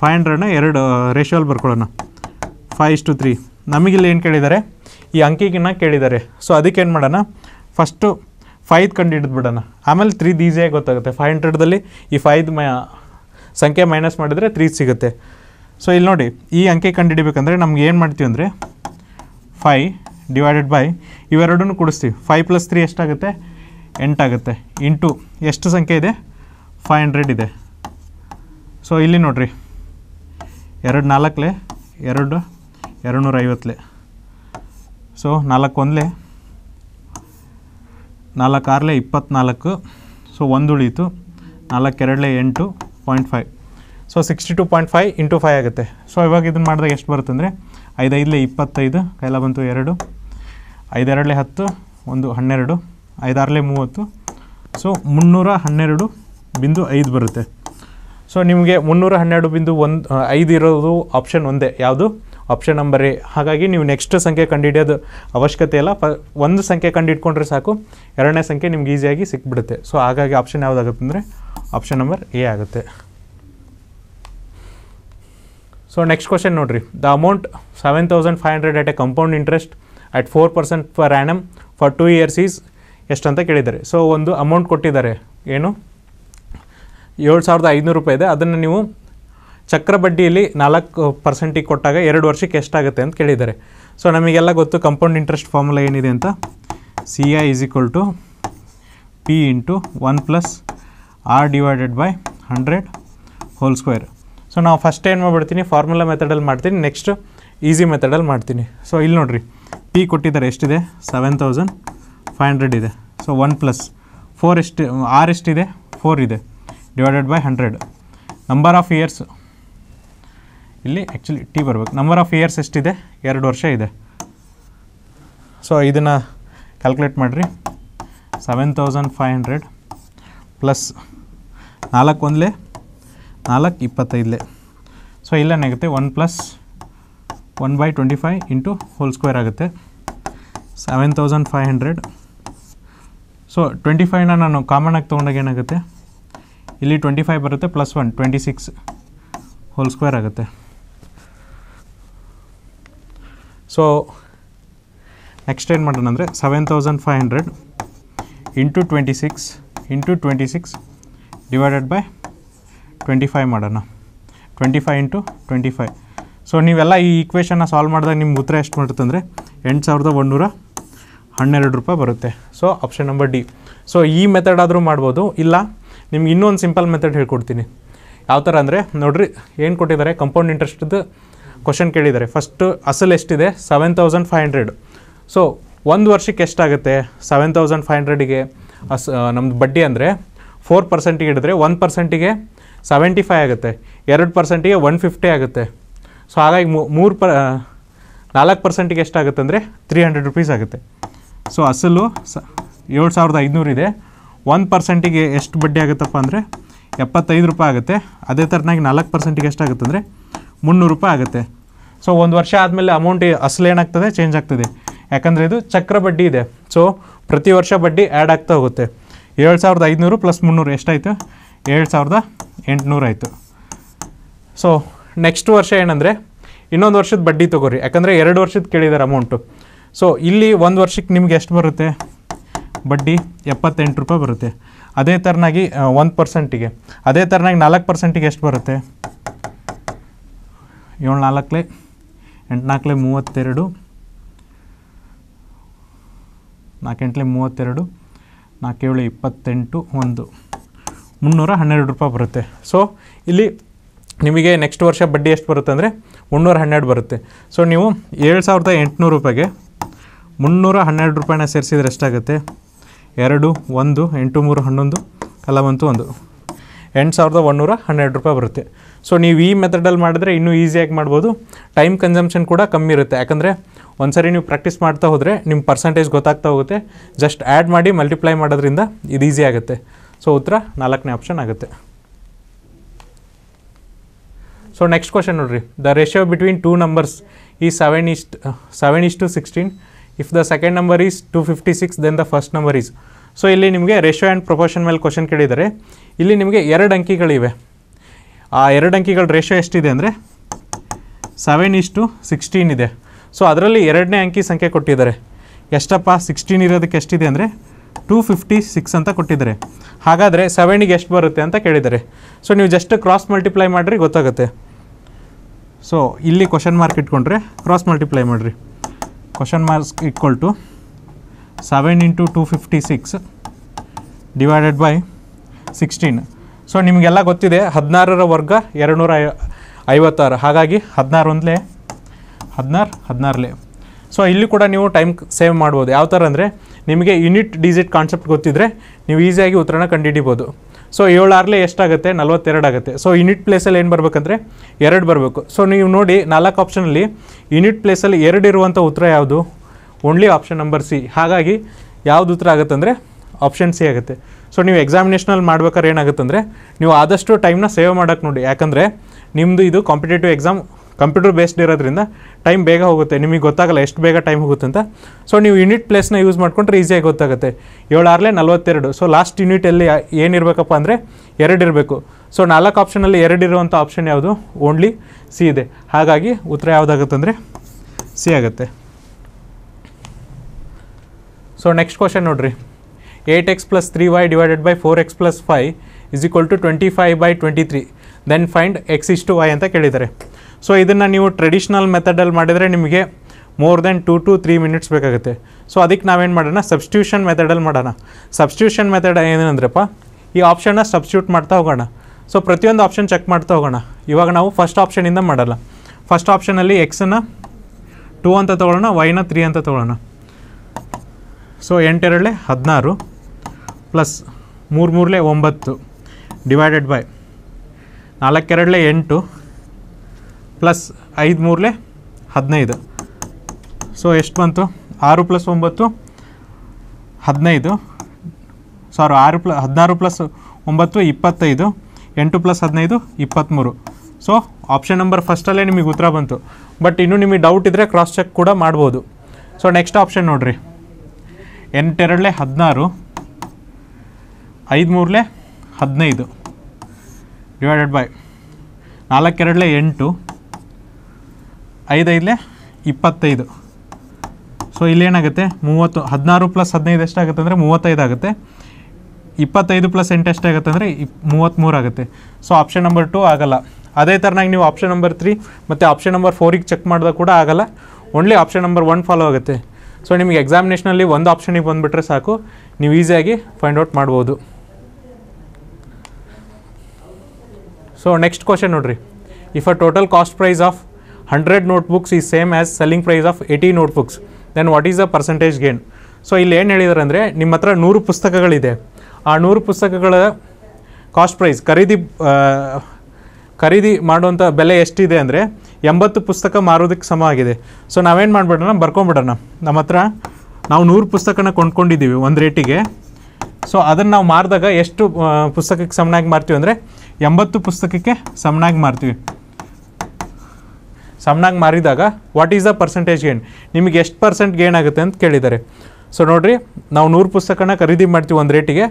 ಫೈವ್ ಹಂಡ್ರೆಡ್ನ ಎರಡು ರೇಷಿಯೋಲ್ಲಿ ಬರ್ಕೊಳ್ಳೋಣ. ಫೈವ್ ಟು ತ್ರೀ ನಮಗಿಲ್ಲಿ ಏನು ಕೇಳಿದ್ದಾರೆ ಈ ಅಂಕಿಗಿನ್ನ ಕೇಳಿದ್ದಾರೆ ಸೊ ಏನು ಮಾಡೋಣ? ಫಸ್ಟು ಫೈದ್ ಕಂಡು ಹಿಡಿದ್ಬಿಡೋಣ ಆಮೇಲೆ ತ್ರೀ ಈಸಿಯಾಗಿ ಗೊತ್ತಾಗುತ್ತೆ. ಫೈವ್ ಹಂಡ್ರೆಡ್ದಲ್ಲಿ ಈ ಫೈದ್ ಮ, ಸಂಖ್ಯೆ ಮೈನಸ್ ಮಾಡಿದರೆ ತ್ರೀ ಸಿಗುತ್ತೆ. ಸೊ ಇಲ್ಲಿ ನೋಡಿ, ಈ ಅಂಕೆ ಕಂಡು ಹಿಡಿಬೇಕಂದ್ರೆ ನಮ್ಗೆ ಏನು ಮಾಡ್ತೀವಿ ಅಂದರೆ ಫೈ ಡಿವೈಡೆಡ್ ಬೈ ಇವೆರಡೂ ಕೂಡಿಸ್ತೀವಿ. ಫೈವ್ ಪ್ಲಸ್ ತ್ರೀ ಎಷ್ಟಾಗುತ್ತೆ? ಎಂಟಾಗುತ್ತೆ ಇಂಟು ಎಷ್ಟು ಸಂಖ್ಯೆ ಇದೆ? ಫೈವ್ ಹಂಡ್ರೆಡ್ ಇದೆ. ಸೊ ಇಲ್ಲಿ ನೋಡಿರಿ. ಎರಡು ನಾಲ್ಕಲೆ, ಎರಡು ಎರಡು ನೂರ ಐವತ್ತಲೆ ಸೊ ನಾಲ್ಕು ಒಂದಲೆ, ನಾಲ್ಕು ಆರಲೆ ಇಪ್ಪತ್ತ್ನಾಲ್ಕು ಸೊ ಒಂದು ಉಳೀತು ನಾಲ್ಕು ಎರಡಲೆ ಎಂಟು point five so sixty two point five into five ಆಗುತ್ತೆ. ಸೊ ಇವಾಗ ಇದನ್ನು ಮಾಡಿದಾಗ ಎಷ್ಟು ಬರುತ್ತೆ ಅಂದರೆ ಐದು ಐದಲೆ ಇಪ್ಪತ್ತೈದು, ಕೈಲ ಬಂತು ಎರಡು. ಐದೆರಡಲೆ ಹತ್ತು, ಒಂದು ಹನ್ನೆರಡು. ಐದಾರಲೆ ಮೂವತ್ತು. ಸೊ, ಮುನ್ನೂರ ಹನ್ನೆರಡು ಬಿಂದು ಐದು ಬರುತ್ತೆ. ಸೊ, ನಿಮಗೆ ಮುನ್ನೂರ ಹನ್ನೆರಡು ಬಿಂದು ಒಂದು ಐದು ಇರೋದು ಆಪ್ಷನ್ ಒಂದೇ. ಯಾವುದು? Option number A. ಹಾಗಾಗಿ ನೀವು ನೆಕ್ಸ್ಟ್ ಸಂಖ್ಯೆ ಕಂಡುಹಿಡಿಯೋದು ಅವಶ್ಯಕತೆ ಇಲ್ಲ. ಪ, ಒಂದು ಸಂಖ್ಯೆ ಕಂಡುಹಿಡ್ಕೊಂಡ್ರೆ ಸಾಕು. ಎರಡನೇ ಸಂಖ್ಯೆ ನಿಮ್ಗೆ ಈಸಿಯಾಗಿ ಸಿಕ್ಬಿಡುತ್ತೆ. ಸೊ ಹಾಗಾಗಿ ಆಪ್ಷನ್ ಯಾವುದಾಗುತ್ತೆ ಅಂದರೆ ಆಪ್ಷನ್ ನಂಬರ್ ಎ ಆಗುತ್ತೆ. ಸೊ ನೆಕ್ಸ್ಟ್ ಕ್ವಶನ್ ನೋಡ್ರಿ. The amount seven thousand five hundred at a compound interest at four percent per annum for two years is ಅಂತ ಕೇಳಿದ್ದಾರೆ. ಸೊ ಒಂದು ಅಮೌಂಟ್ ಕೊಟ್ಟಿದ್ದಾರೆ. ಏನು? ಏಳು ಸಾವಿರದ ಐದುನೂರು ರೂಪಾಯಿ ಇದೆ. ಅದನ್ನು ನೀವು ಚಕ್ರ ಬಡ್ಡಿಯಲ್ಲಿ ನಾಲ್ಕು ಪರ್ಸೆಂಟಿಗೆ ಕೊಟ್ಟಾಗ ಎರಡು ವರ್ಷಕ್ಕೆ ಎಷ್ಟಾಗುತ್ತೆ ಅಂತ ಕೇಳಿದ್ದಾರೆ. ಸೊ ನಮಗೆಲ್ಲ ಗೊತ್ತು ಕಂಪೌಂಡ್ ಇಂಟ್ರೆಸ್ಟ್ ಫಾರ್ಮುಲಾ ಏನಿದೆ ಅಂತ? C I is equal to P into one plus R divided by hundred whole square so ನಾವು ಫಸ್ಟ್ ಏನು ಮಾಡ್ಬಿಡ್ತೀನಿ? ಫಾರ್ಮುಲಾ ಮೆಥಡಲ್ಲಿ ಮಾಡ್ತೀನಿ. ನೆಕ್ಸ್ಟ್ ಈಸಿ ಮೆಥಡಲ್ಲಿ ಮಾಡ್ತೀನಿ. ಸೊ ಇಲ್ಲಿ ನೋಡಿರಿ. ಪಿ ಕೊಟ್ಟಿದ್ದಾರೆ ಎಷ್ಟಿದೆ? ಸೆವೆನ್ ತೌಸಂಡ್ ಫೈವ್ ಹಂಡ್ರೆಡ್ ಇದೆ. ಸೊ ಒನ್ ಪ್ಲಸ್ ಫೋರ್ ಎಷ್ಟು, ಆರ್ ಎಷ್ಟಿದೆ? ಫೋರ್ ಇದೆ. Divided by hundred number of years ಇಲ್ಲಿ ಆ್ಯಕ್ಚುಲಿ ಟಿ ಬರ್ಬೇಕು. ನಂಬರ್ ಆಫ್ ಇಯರ್ಸ್ ಎಷ್ಟಿದೆ? ಎರಡು ವರ್ಷ ಇದೆ. ಸೊ ಇದನ್ನು ಕ್ಯಾಲ್ಕುಲೇಟ್ ಮಾಡಿರಿ. Seven thousand five hundred plus ನಾಲ್ಕು ಒಂದಲೇ ನಾಲ್ಕು ಇಪ್ಪತ್ತೈದಲೇ so ಇಲ್ಲೇನಾಗುತ್ತೆ one plus one by twenty five into whole square ಆಗುತ್ತೆ. Seven thousand five hundred so twenty ಫೈವ್ನ ನಾನು ಕಾಮನಾಗಿ ತೊಗೊಂಡಾಗ ಏನಾಗುತ್ತೆ? ಇಲ್ಲಿ ಟ್ವೆಂಟಿ ಫೈವ್ ಬರುತ್ತೆ plus one twenty six whole square ಆಗುತ್ತೆ. ಸೊ ನೆಕ್ಸ್ಟ್ ಏನು ಮಾಡೋಣ ಅಂದರೆ seven thousand five hundred into twenty six into twenty six divided by twenty five ಮಾಡೋಣ. Twenty five into twenty five so ನೀವೆಲ್ಲ ಈ ಈಕ್ವೇಷನ್ನ ಸಾಲ್ವ್ ಮಾಡಿದಾಗ ನಿಮ್ಗೆ ಉತ್ತರ ಎಷ್ಟು ಬರುತ್ತೆ ಅಂದರೆ ಎಂಟು ಸಾವಿರದ ಒಂದೂರ ಹನ್ನೆರಡು ರೂಪಾಯಿ ಬರುತ್ತೆ. So option number D so ಈ ಮೆಥಡ್ ಆದರೂ ಮಾಡ್ಬೋದು. ಇಲ್ಲ, ನಿಮ್ಗೆ ಇನ್ನೊಂದು ಸಿಂಪಲ್ ಮೆಥಡ್ ಹೇಳ್ಕೊಡ್ತೀನಿ. ಯಾವ ಥರ ಅಂದರೆ, ನೋಡ್ರಿ, ಏನು ಕೊಟ್ಟಿದ್ದಾರೆ? ಕಂಪೌಂಡ್ ಇಂಟ್ರೆಸ್ಟ್ದು ಕ್ವಶನ್ ಕೇಳಿದ್ದಾರೆ. ಫಸ್ಟು ಅಸಲು ಎಷ್ಟಿದೆ? Seven thousand five hundred so ಒಂದು ವರ್ಷಕ್ಕೆ ಎಷ್ಟಾಗುತ್ತೆ? ಸೆವೆನ್ ತೌಸಂಡ್ ಫೈವ್ ಹಂಡ್ರೆಡಿಗೆ ಅಸ್ ನಮ್ಮದು ಬಡ್ಡಿ ಅಂದರೆ ಫೋರ್ ಪರ್ಸೆಂಟಿಗೆ ಹಿಡಿದ್ರೆ ಒನ್ ಪರ್ಸೆಂಟಿಗೆ ಸೆವೆಂಟಿ ಫೈವ್ ಆಗುತ್ತೆ. ಎರಡು ಪರ್ಸೆಂಟಿಗೆ ಒನ್ ಫಿಫ್ಟಿ ಆಗುತ್ತೆ. ಸೊ ಹಾಗಾಗಿ ಮೂರು ಪ ನಾಲ್ಕು ಪರ್ಸೆಂಟಿಗೆ ಎಷ್ಟಾಗುತ್ತೆ ಅಂದರೆ ತ್ರೀ ಹಂಡ್ರೆಡ್ ರುಪೀಸ್ ಆಗುತ್ತೆ. ಸೊ ಅಸಲು ಸ, ಏಳು ಸಾವಿರದ ಐದುನೂರು ಇದೆ. ಒಂದು ಪರ್ಸೆಂಟಿಗೆ ಎಷ್ಟು ಬಡ್ಡಿ ಆಗುತ್ತಪ್ಪ ಅಂದರೆ ಎಪ್ಪತ್ತೈದು ರೂಪಾಯಿ ಆಗುತ್ತೆ. ಅದೇ ಥರನಾಗಿ ನಾಲ್ಕು ಪರ್ಸೆಂಟಿಗೆ ಎಷ್ಟಾಗುತ್ತೆ ಅಂದರೆ ಮುನ್ನೂರು ರೂಪಾಯಿ ಆಗುತ್ತೆ. ಸೊ ಒಂದು ವರ್ಷ ಆದಮೇಲೆ ಅಮೌಂಟ್ ಅಸಲು ಏನಾಗ್ತದೆ? ಚೇಂಜ್ ಆಗ್ತದೆ. ಯಾಕಂದರೆ ಇದು ಚಕ್ರ ಬಡ್ಡಿ ಇದೆ. ಸೊ ಪ್ರತಿ ವರ್ಷ ಬಡ್ಡಿ ಆ್ಯಡ್ ಆಗ್ತಾ ಹೋಗುತ್ತೆ. ಏಳು ಸಾವಿರದ ಐದುನೂರು ಪ್ಲಸ್ ಮುನ್ನೂರು ಎಷ್ಟಾಯಿತು? ಏಳು ಸಾವಿರದ ಎಂಟುನೂರು ಆಯಿತು. ಸೊ ನೆಕ್ಸ್ಟ್ ವರ್ಷ ಏನಂದರೆ, ಇನ್ನೊಂದು ವರ್ಷದ ಬಡ್ಡಿ ತೊಗೋರಿ. ಯಾಕಂದರೆ ಎರಡು ವರ್ಷದ ಕೇಳಿದ್ದಾರೆ ಅಮೌಂಟು ಸೊ ಇಲ್ಲಿ ಒಂದು ವರ್ಷಕ್ಕೆ ನಿಮ್ಗೆ ಎಷ್ಟು ಬರುತ್ತೆ? ಬಡ್ಡಿ ಎಪ್ಪತ್ತೆಂಟು ರೂಪಾಯಿ ಬರುತ್ತೆ. ಅದೇ ಥರನಾಗಿ ಒಂದು ಪರ್ಸೆಂಟಿಗೆ ಅದೇ ಥರನಾಗಿ ನಾಲ್ಕು ಪರ್ಸೆಂಟಿಗೆ ಎಷ್ಟು ಬರುತ್ತೆ? ಏಳು ನಾಲ್ಕಲೆ, ಎಂಟು ನಾಲ್ಕಲೆ ಮೂವತ್ತೆರಡು ನಾಲ್ಕೆಂಟ್ಲೆ ಮೂವತ್ತೆರಡು ನಾಲ್ಕೇಳು ಇಪ್ಪತ್ತೆಂಟು ಒಂದು. ಮುನ್ನೂರ ಹನ್ನೆರಡು ರೂಪಾಯಿ ಬರುತ್ತೆ. ಸೊ ಇಲ್ಲಿ ನಿಮಗೆ ನೆಕ್ಸ್ಟ್ ವರ್ಷ ಬಡ್ಡಿ ಎಷ್ಟು ಬರುತ್ತೆ ಅಂದರೆ ಮುನ್ನೂರ ಹನ್ನೆರಡು ಬರುತ್ತೆ. ಸೊ ನೀವು ಏಳು ಸಾವಿರದ ಎಂಟುನೂರು ರೂಪಾಯಿಗೆ ಮುನ್ನೂರ ಹನ್ನೆರಡು ರೂಪಾಯಿನ ಸೇರಿಸಿದ್ರೆ ಎಷ್ಟಾಗುತ್ತೆ? ಎರಡು, ಒಂದು, ಎಂಟು, ಮೂರು, ಹನ್ನೊಂದು ಬಂತು ಒಂದು. ಎಂಟು ಸಾವಿರದ ಒನ್ನೂರ ಹನ್ನೆರಡು ರೂಪಾಯಿ ಬರುತ್ತೆ. ಸೊ ನೀವು ಈ ಮೆಥಡಲ್ಲಿ ಮಾಡಿದ್ರೆ ಇನ್ನೂ ಈಸಿಯಾಗಿ ಮಾಡ್ಬೋದು. ಟೈಮ್ ಕನ್ಸಂಪ್ಷನ್ ಕೂಡ ಕಮ್ಮಿ ಇರುತ್ತೆ. ಯಾಕಂದರೆ ಒಂದ್ಸರಿ ನೀವು ಪ್ರಾಕ್ಟೀಸ್ ಮಾಡ್ತಾ ಹೋದರೆ ನಿಮ್ಮ ಪರ್ಸಂಟೇಜ್ ಗೊತ್ತಾಗ್ತಾ ಹೋಗುತ್ತೆ. ಜಸ್ಟ್ ಆ್ಯಡ್ ಮಾಡಿ ಮಲ್ಟಿಪ್ಲೈ ಮಾಡೋದ್ರಿಂದ ಇದು ಈಸಿ ಆಗುತ್ತೆ. ಸೊ ಉತ್ತರ ನಾಲ್ಕನೇ ಆಪ್ಷನ್ ಆಗುತ್ತೆ. ಸೊ ನೆಕ್ಸ್ಟ್ ಕ್ವಶನ್ ನೋಡ್ರಿ. The ratio between two numbers ಈ seven is seven is to sixteen if the second number is two fifty six then the first number is so ಇಲ್ಲಿ ನಿಮಗೆ ratio and proportion ಮೇಲೆ question ಕೇಳಿದ್ದಾರೆ. ಇಲ್ಲಿ ನಿಮಗೆ ಎರಡು ಅಂಕಿಗಳಿವೆ. ಆ ಎರಡು ಅಂಕಿಗಳ ರೇಷಿಯೋ ಎಷ್ಟಿದೆ ಅಂದರೆ ಸೆವೆನ್ ಇಸ್ ಟು ಸಿಕ್ಸ್ಟೀನ್ ಇದೆ. ಸೊ ಅದರಲ್ಲಿ ಎರಡನೇ ಅಂಕಿ ಸಂಖ್ಯೆ ಕೊಟ್ಟಿದ್ದಾರೆ. ಎಷ್ಟಪ್ಪ? ಸಿಕ್ಸ್ಟೀನ್ ಇರೋದಕ್ಕೆ ಎಷ್ಟಿದೆ ಅಂದರೆ ಟೂ ಫಿಫ್ಟಿ ಸಿಕ್ಸ್ ಅಂತ ಕೊಟ್ಟಿದ್ದಾರೆ. ಹಾಗಾದರೆ ಸೆವೆನಿಗೆ ಎಷ್ಟು ಬರುತ್ತೆ ಅಂತ ಕೇಳಿದ್ದಾರೆ. ಸೊ ನೀವು ಜಸ್ಟ್ ಕ್ರಾಸ್ ಮಲ್ಟಿಪ್ಲೈ ಮಾಡಿರಿ, ಗೊತ್ತಾಗುತ್ತೆ. ಸೊ ಇಲ್ಲಿ ಕ್ವಶನ್ ಮಾರ್ಕ್ ಇಟ್ಕೊಂಡ್ರೆ ಕ್ರಾಸ್ ಮಲ್ಟಿಪ್ಲೈ ಮಾಡಿರಿ. Question marks equal to seven into two fifty six divided by sixteen so ನಿಮಗೆಲ್ಲ ಗೊತ್ತಿದೆ, ಹದಿನಾರರ ವರ್ಗ ಎರಡು ನೂರ ಐವತ್ತಾರು. ಹಾಗಾಗಿ ಹದಿನಾರು ಒಂದಲೇ ಹದಿನಾರು? ಹದಿನಾರಲೇ ಸೊ ಇಲ್ಲಿ ಕೂಡ ನೀವು ಟೈಮ್ ಸೇವ್ ಮಾಡ್ಬೋದು. ಯಾವ ಥರ ಅಂದರೆ ನಿಮಗೆ ಯೂನಿಟ್ ಡಿಜಿಟ್ ಕಾನ್ಸೆಪ್ಟ್ ಗೊತ್ತಿದ್ರೆ ನೀವು ಈಸಿಯಾಗಿ ಉತ್ತರನ ಕಂಡುಹಿಡಿಬೋದು. ಸೊ ಏಳಾರಲೇ ಎಷ್ಟಾಗುತ್ತೆ? ನಲ್ವತ್ತೆರಡು ಆಗುತ್ತೆ. ಸೊ ಯೂನಿಟ್ ಪ್ಲೇಸಲ್ಲಿ ಏನು ಬರಬೇಕಂದ್ರೆ ಎರಡು ಬರಬೇಕು. ಸೊ ನೀವು ನೋಡಿ ನಾಲ್ಕು ಆಪ್ಷನಲ್ಲಿ ಯೂನಿಟ್ ಪ್ಲೇಸಲ್ಲಿ ಎರಡು ಇರುವಂಥ ಉತ್ತರ ಯಾವುದು? ಓನ್ಲಿ ಆಪ್ಷನ್ ನಂಬರ್ ಸಿ ಹಾಗಾಗಿ ಯಾವುದು ಉತ್ತರ ಆಗುತ್ತೆ ಅಂದರೆ ಆಪ್ಷನ್ ಸಿ ಆಗುತ್ತೆ. ಸೊ ನೀವು ಎಕ್ಸಾಮಿನೇಷನಲ್ಲಿ ಮಾಡ್ಬೇಕಾದ್ರೆ ಏನಾಗುತ್ತೆ ಅಂದರೆ ನೀವು ಆದಷ್ಟು ಟೈಮ್ನ ಸೇವ್ ಮಾಡೋಕ್ಕೆ ನೋಡಿ. ಯಾಕಂದರೆ ನಿಮ್ಮದು ಇದು ಕಾಂಪಿಟೇಟಿವ್ ಎಕ್ಸಾಮ್ ಕಂಪ್ಯೂಟರ್ ಬೇಸ್ಡ್ ಇರೋದ್ರಿಂದ ಟೈಮ್ ಬೇಗ ಹೋಗುತ್ತೆ. ನಿಮಗೆ ಗೊತ್ತಾಗಲ್ಲ ಎಷ್ಟು ಬೇಗ ಟೈಮ್ ಹೋಗುತ್ತೆ ಅಂತ. ಸೊ ನೀವು ಯೂನಿಟ್ ಪ್ಲೇಸ್ನ ಯೂಸ್ ಮಾಡ್ಕೊಂಡ್ರೆ ಈಸಿಯಾಗಿ ಗೊತ್ತಾಗುತ್ತೆ. ಏಳಾರಲೇ ನಲ್ವತ್ತೆರಡು. ಸೊ ಲಾಸ್ಟ್ ಯೂನಿಟಲ್ಲಿ ಏನಿರಬೇಕಪ್ಪ ಅಂದರೆ ಎರಡು ಇರಬೇಕು. ಸೊ ನಾಲ್ಕು ಆಪ್ಷನಲ್ಲಿ ಎರಡು ಇರುವಂಥ ಆಪ್ಷನ್ ಯಾವುದು? ಓನ್ಲಿ ಸಿ ಇದೆ. ಹಾಗಾಗಿ ಉತ್ತರ ಯಾವುದಾಗುತ್ತೆ ಅಂದರೆ ಸಿ ಆಗುತ್ತೆ. ಸೊ ನೆಕ್ಸ್ಟ್ ಕ್ವಶನ್ ನೋಡಿರಿ. Eight x plus three y divided by four x plus five is equal to twenty five by twenty three then find x ಇಷ್ಟು ವೈ ಅಂತ ಕೇಳಿದ್ದಾರೆ. ಸೊ ಇದನ್ನು ನೀವು ಟ್ರೆಡಿಷ್ನಲ್ ಮೆಥಡಲ್ಲಿ ಮಾಡಿದರೆ ನಿಮಗೆ more than two to three minutes ಬೇಕಾಗುತ್ತೆ. So ಅದಕ್ಕೆ ನಾವೇನು ಮಾಡೋಣ? ಸಬ್ಸ್ಟ್ಯೂಷನ್ ಮೆಥಡಲ್ಲಿ ಮಾಡೋಣ. ಸಬ್ಸ್ಟ್ಯೂಷನ್ ಮೆಥಡ್ ಏನಂದ್ರಪ್ಪ ಈ ಆಪ್ಷನ್ನ ಸಬ್ಸ್ಟ್ಯೂಟ್ ಮಾಡ್ತಾ ಹೋಗೋಣ. ಸೊ ಪ್ರತಿಯೊಂದು ಆಪ್ಷನ್ ಚೆಕ್ ಮಾಡ್ತಾ ಹೋಗೋಣ. ಇವಾಗ ನಾವು ಫಸ್ಟ್ ಆಪ್ಷನಿಂದ ಮಾಡಲ್ಲ. ಫಸ್ಟ್ ಆಪ್ಷನಲ್ಲಿ ಎಕ್ಸನ್ನು ಟೂ ಅಂತ ತೊಗೊಳ್ಳೋಣ ವೈನ ತ್ರೀ ಅಂತ ತೊಗೊಳ್ಳೋಣ. ಸೊ ಎಂಟೆರಡಲೆ ಹದಿನಾರು ಪ್ಲಸ್ ಮೂರು ಮೂರಲೆ ಒಂಬತ್ತು ಡಿವೈಡೆಡ್ ಬೈ ನಾಲ್ಕೆರಡಲೆ ಎಂಟು ಪ್ಲಸ್ ಐದು ಮೂರಲೆ ಹದಿನೈದು. ಸೊ ಎಷ್ಟು ಬಂತು? ಆರು ಪ್ಲಸ್ ಒಂಬತ್ತು, ಹದಿನೈದು. ಸಾರಿ ಆರು ಪ್ಲ, ಹದಿನಾರು ಪ್ಲಸ್ ಒಂಬತ್ತು, ಇಪ್ಪತ್ತೈದು. ಎಂಟು ಪ್ಲಸ್ ಹದಿನೈದು ಇಪ್ಪತ್ತ್ಮೂರು ಸೊ ಆಪ್ಷನ್ ನಂಬರ್ ಫಸ್ಟಲ್ಲೇ ನಿಮಗೆ ಉತ್ತರ ಬಂತು. ಬಟ್ ಇನ್ನೂ ನಿಮಗೆ ಡೌಟ್ ಇದ್ದರೆ ಕ್ರಾಸ್ ಚೆಕ್ ಕೂಡ ಮಾಡ್ಬೋದು. ಸೊ ನೆಕ್ಸ್ಟ್ ಆಪ್ಷನ್ ನೋಡಿರಿ. ಎಂಟೆರಡಲೆ ಹದಿನಾರು, ಐದು ಮೂರಲೆ ಹದಿನೈದು. ಡಿವೈಡೆಡ್ ಬೈ ನಾಲ್ಕೆರಡಲೆ ಎಂಟು. ಐದೈದಲೆ ಇಪ್ಪತ್ತೈದು. ಸೊ ಇಲ್ಲೇನಾಗುತ್ತೆ? ಮೂವತ್ತು, ಹದಿನಾರು ಪ್ಲಸ್ ಹದಿನೈದು ಎಷ್ಟಾಗುತ್ತೆ ಅಂದರೆ ಮೂವತ್ತೈದು ಆಗುತ್ತೆ. ಇಪ್ಪತ್ತೈದು ಪ್ಲಸ್ ಎಂಟು ಎಷ್ಟಾಗುತ್ತೆ ಅಂದರೆ ಇಪ್ ಮೂವತ್ತ್ಮೂರು ಆಗುತ್ತೆ. ಸೊ ಆಪ್ಷನ್ ನಂಬರ್ ಟು ಆಗಲ್ಲ. ಅದೇ ಥರನಾಗಿ ನೀವು ಆಪ್ಷನ್ ನಂಬರ್ ತ್ರೀ ಮತ್ತು ಆಪ್ಷನ್ ನಂಬರ್ ಫೋರಿಗೆ ಚೆಕ್ ಮಾಡಿದಾಗ ಕೂಡ ಆಗಲ್ಲ. Only option number one follow ಆಗುತ್ತೆ. ಸೊ ನಿಮಗೆ ಎಕ್ಸಾಮಿನೇಷನಲ್ಲಿ ಒಂದು ಆಪ್ಷನಿಗೆ ಬಂದುಬಿಟ್ರೆ ಸಾಕು. ನೀವು ಈಸಿಯಾಗಿ ಫೈಂಡ್ ಔಟ್ ಮಾಡ್ಬೋದು. ಸೊ ನೆಕ್ಸ್ಟ್ ಕ್ವಶನ್ ನೋಡಿರಿ. If a total cost price of hundred notebooks is same as selling price of eighty notebooks then what is the percentage gain so ಇಲ್ಲಿ ಏನು ಹೇಳಿದ್ದಾರೆ ಅಂದರೆ, ನಿಮ್ಮ ಹತ್ರ ನೂರು ಪುಸ್ತಕಗಳಿದೆ. ಆ ನೂರು ಪುಸ್ತಕಗಳ ಕಾಸ್ಟ್ ಪ್ರೈಸ್ ಖರೀದಿ ಖರೀದಿ ಮಾಡುವಂಥ ಬೆಲೆ ಎಷ್ಟಿದೆ ಅಂದರೆ, ಎಂಬತ್ತು ಪುಸ್ತಕ ಮಾರೋದಕ್ಕೆ ಸಮ ಆಗಿದೆ. ಸೊ ನಾವೇನು ಮಾಡಿಬಿಡೋಣ, ಬರ್ಕೊಂಬಿಡೋಣ. ನಮ್ಮ ಹತ್ರ ನಾವು ನೂರು ಪುಸ್ತಕನ ಕೊಂಡ್ಕೊಂಡಿದ್ದೀವಿ ಒಂದು ರೇಟಿಗೆ ಸೊ ಅದನ್ನು ನಾವು ಮಾರಿದಾಗ ಎಷ್ಟು ಪುಸ್ತಕಕ್ಕೆ ಸಮನಾಗಿ ಮಾರ್ತೀವಿ ಅಂದರೆ, ಎಂಬತ್ತು ಪುಸ್ತಕಕ್ಕೆ ಸಮನಾಗಿ ಮಾರ್ತೀವಿ. ಸಮನಾಗಿ ಮಾರಿದಾಗ what is the percentage gain ನಿಮಗೆ ಎಷ್ಟು ಪರ್ಸೆಂಟ್ ಗೇನ್ ಆಗುತ್ತೆ ಅಂತ ಕೇಳಿದ್ದಾರೆ. ಸೊ ನೋಡಿರಿ, ನಾವು ನೂರು ಪುಸ್ತಕನ ಖರೀದಿ ಮಾಡ್ತೀವಿ ಒಂದು ರೇಟಿಗೆ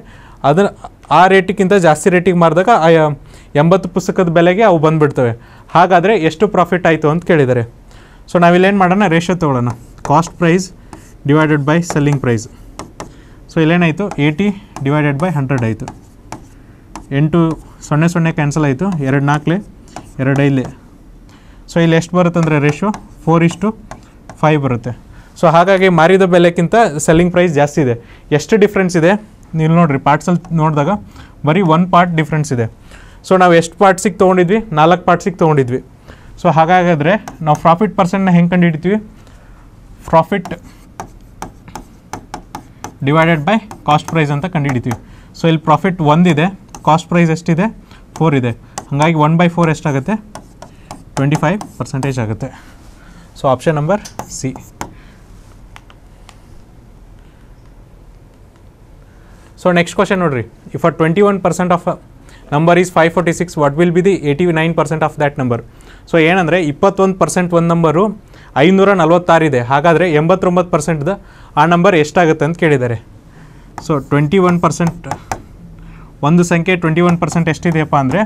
ಅದನ್ನು ಆ ರೇಟಿಗಿಂತ ಜಾಸ್ತಿ ರೇಟಿಗೆ ಮಾರಿದಾಗ ಆ ಎಂಬತ್ತು ಪುಸ್ತಕದ ಬೆಲೆಗೆ ಅವು ಬಂದುಬಿಡ್ತವೆ. ಹಾಗಾದರೆ ಎಷ್ಟು ಪ್ರಾಫಿಟ್ ಆಯಿತು ಅಂತ ಕೇಳಿದ್ದಾರೆ. ಸೊ ನಾವಿಲ್ಲೇನು ಮಾಡೋಣ? ರೇಷೋ ತೊಗೊಳ್ಳೋಣ. Cost price divided by selling price so ಇಲ್ಲೇನಾಯಿತು? Eighty divided by hundred ಆಯಿತು. ಎಂಟು ಸೊನ್ನೆ ಸೊನ್ನೆ ಕ್ಯಾನ್ಸಲ್ ಆಯಿತು. ಎರಡು ನಾಲ್ಕಲೆ ಎರಡು ಐದಲೆ ಸೊ ಇಲ್ಲಿ ಎಷ್ಟು ಬರುತ್ತೆ ಅಂದರೆ ರೇಷೋ ಫೋರ್ ಇಷ್ಟು ಫೈವ್ ಬರುತ್ತೆ. ಸೊ ಹಾಗಾಗಿ ಮಾರಿದ ಬೆಲೆಕ್ಕಿಂತ ಸೆಲ್ಲಿಂಗ್ ಪ್ರೈಸ್ ಜಾಸ್ತಿ ಇದೆ. ಎಷ್ಟು ಡಿಫ್ರೆನ್ಸ್ ಇದೆ? ನೀವು ನೋಡಿರಿ ಪಾರ್ಟ್ಸಲ್ಲಿ ನೋಡಿದಾಗ ಬರೀ ಒನ್ ಪಾರ್ಟ್ ಡಿಫ್ರೆನ್ಸ್ ಇದೆ. ಸೊ ನಾವು ಎಷ್ಟು ಪಾರ್ಟ್ಸಿಗೆ ತೊಗೊಂಡಿದ್ವಿ? ನಾಲ್ಕು ಪಾರ್ಟ್ಸಿಗೆ ತೊಗೊಂಡಿದ್ವಿ. ಸೊ ಹಾಗಾದರೆ ನಾವು ಪ್ರಾಫಿಟ್ ಪರ್ಸೆಂಟ್ನ ಹೆಂಗೆ ಕಂಡುಹಿಡ್ತೀವಿ profit divided by cost price ಅಂತ ಕಂಡುಹಿಡಿತೀವಿ ಸೊ ಇಲ್ಲಿ ಪ್ರಾಫಿಟ್ ಒಂದಿದೆ ಕಾಸ್ಟ್ ಪ್ರೈಸ್ ಎಷ್ಟಿದೆ? ಫೋರ್ ಇದೆ. ಹಾಗಾಗಿ ಒನ್ ಬೈ ಫೋರ್ ಎಷ್ಟಾಗುತ್ತೆ? ಟ್ವೆಂಟಿ ಫೈವ್ ಪರ್ಸೆಂಟೇಜ್ ಆಗುತ್ತೆ. So option number C so next question ನೋಡ್ರಿ. If a twenty one percent of number is five forty six what will be the eighty nine percent of that number so ಏನಂದರೆ, ಇಪ್ಪತ್ತೊಂದು percent ಒಂದು number ಐನೂರ ನಲ್ವತ್ತಾರಿದೆ ಹಾಗಾದರೆ, ಎಂಬತ್ತೊಂಬತ್ತು ಪರ್ಸೆಂಟ್ದ ಆ number ಎಷ್ಟಾಗುತ್ತೆ ಅಂತ ಕೇಳಿದ್ದಾರೆ. ಸೊ ಟ್ವೆಂಟಿ ಒನ್ ಪರ್ಸೆಂಟ್ ಒಂದು ಸಂಖ್ಯೆ ಟ್ವೆಂಟಿ ಒನ್ ಪರ್ಸೆಂಟ್ ಎಷ್ಟಿದೆಯಪ್ಪ ಅಂದರೆ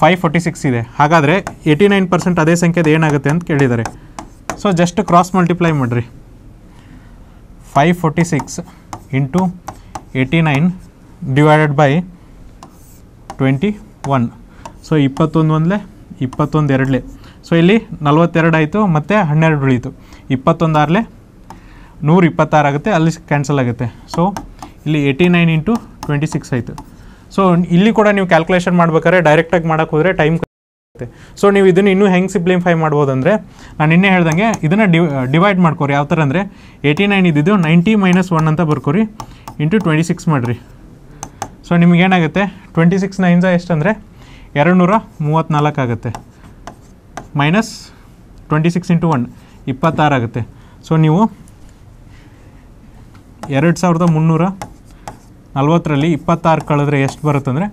ಫೈವ್ ಫೋರ್ಟಿ ಸಿಕ್ಸ್ ಇದೆ. ಹಾಗಾದರೆ ಏಯ್ಟಿ ನೈನ್ ಪರ್ಸೆಂಟ್ ಅದೇ ಸಂಖ್ಯೆದು ಏನಾಗುತ್ತೆ ಅಂತ ಕೇಳಿದ್ದಾರೆ. ಸೊ ಜಸ್ಟ್ ಕ್ರಾಸ್ ಮಲ್ಟಿಪ್ಲೈ ಮಾಡಿರಿ. Five forty six into eighty nine divided by twenty one so ಇಪ್ಪತ್ತೊಂದು ಒಂದಲೇ ಇಪ್ಪತ್ತೊಂದು ಎರಡಲೇ. ಸೊ ಇಲ್ಲಿ ನಲ್ವತ್ತೆರಡು ಆಯಿತು ಮತ್ತು ಹನ್ನೆರಡು ಉಳೀತು. ಇಪ್ಪತ್ತೊಂದು ಆರಲೆ ನೂರ ಇಪ್ಪತ್ತಾರು ಆಗುತ್ತೆ, ಅಲ್ಲಿ ಕ್ಯಾನ್ಸಲ್ ಆಗುತ್ತೆ. ಸೊ ಇಲ್ಲಿ eighty nine into twenty six ಆಯಿತು. ಸೊ ಇಲ್ಲಿ ಕೂಡ ನೀವು ಕ್ಯಾಲ್ಕುಲೇಷನ್ ಮಾಡ್ಬೇಕಾದ್ರೆ ಡೈರೆಕ್ಟಾಗಿ ಮಾಡೋಕ್ಕೆ ಹೋದರೆ ಟೈಮ್ ಸೊ ನೀವು ಇದನ್ನು ಇನ್ನೂ ಹೆಂಗೆ ಸಿಂಪ್ಲಿಫೈ ಮಾಡ್ಬೋದು ಅಂದರೆ ನಾನು ನಿನ್ನೆ ಹೇಳ್ದಂಗೆ ಇದನ್ನು ಡಿ ಡಿವೈಡ್ ಮಾಡ್ಕೊರಿ. ಯಾವ ಥರ ಅಂದರೆ ಏಯ್ಟಿ ನೈನ್ ಇದ್ದಿದ್ದು ನೈಂಟಿ ಮೈನಸ್ ಒನ್ ಅಂತ ಬರ್ಕೊರಿ. ಇಂಟು ಟ್ವೆಂಟಿ ಸಿಕ್ಸ್ ಮಾಡಿರಿ. ಸೊ ನಿಮಗೇನಾಗುತ್ತೆ? ಟ್ವೆಂಟಿ ಸಿಕ್ಸ್ ನೈನ್ಸ ಎಷ್ಟು ಅಂದರೆ ಎರಡು ನೂರ ಮೂವತ್ತ್ನಾಲ್ಕು ಆಗುತ್ತೆ. Minus twenty six into one ಇಪ್ಪತ್ತಾರು ಆಗುತ್ತೆ. ಸೊ ನೀವು ಎರಡು ಸಾವಿರದ ಮುನ್ನೂರ ನಲ್ವತ್ತರಲ್ಲಿ ಇಪ್ಪತ್ತಾರು ಕಳೆದ್ರೆ ಎಷ್ಟು ಬರುತ್ತೆ ಅಂದರೆ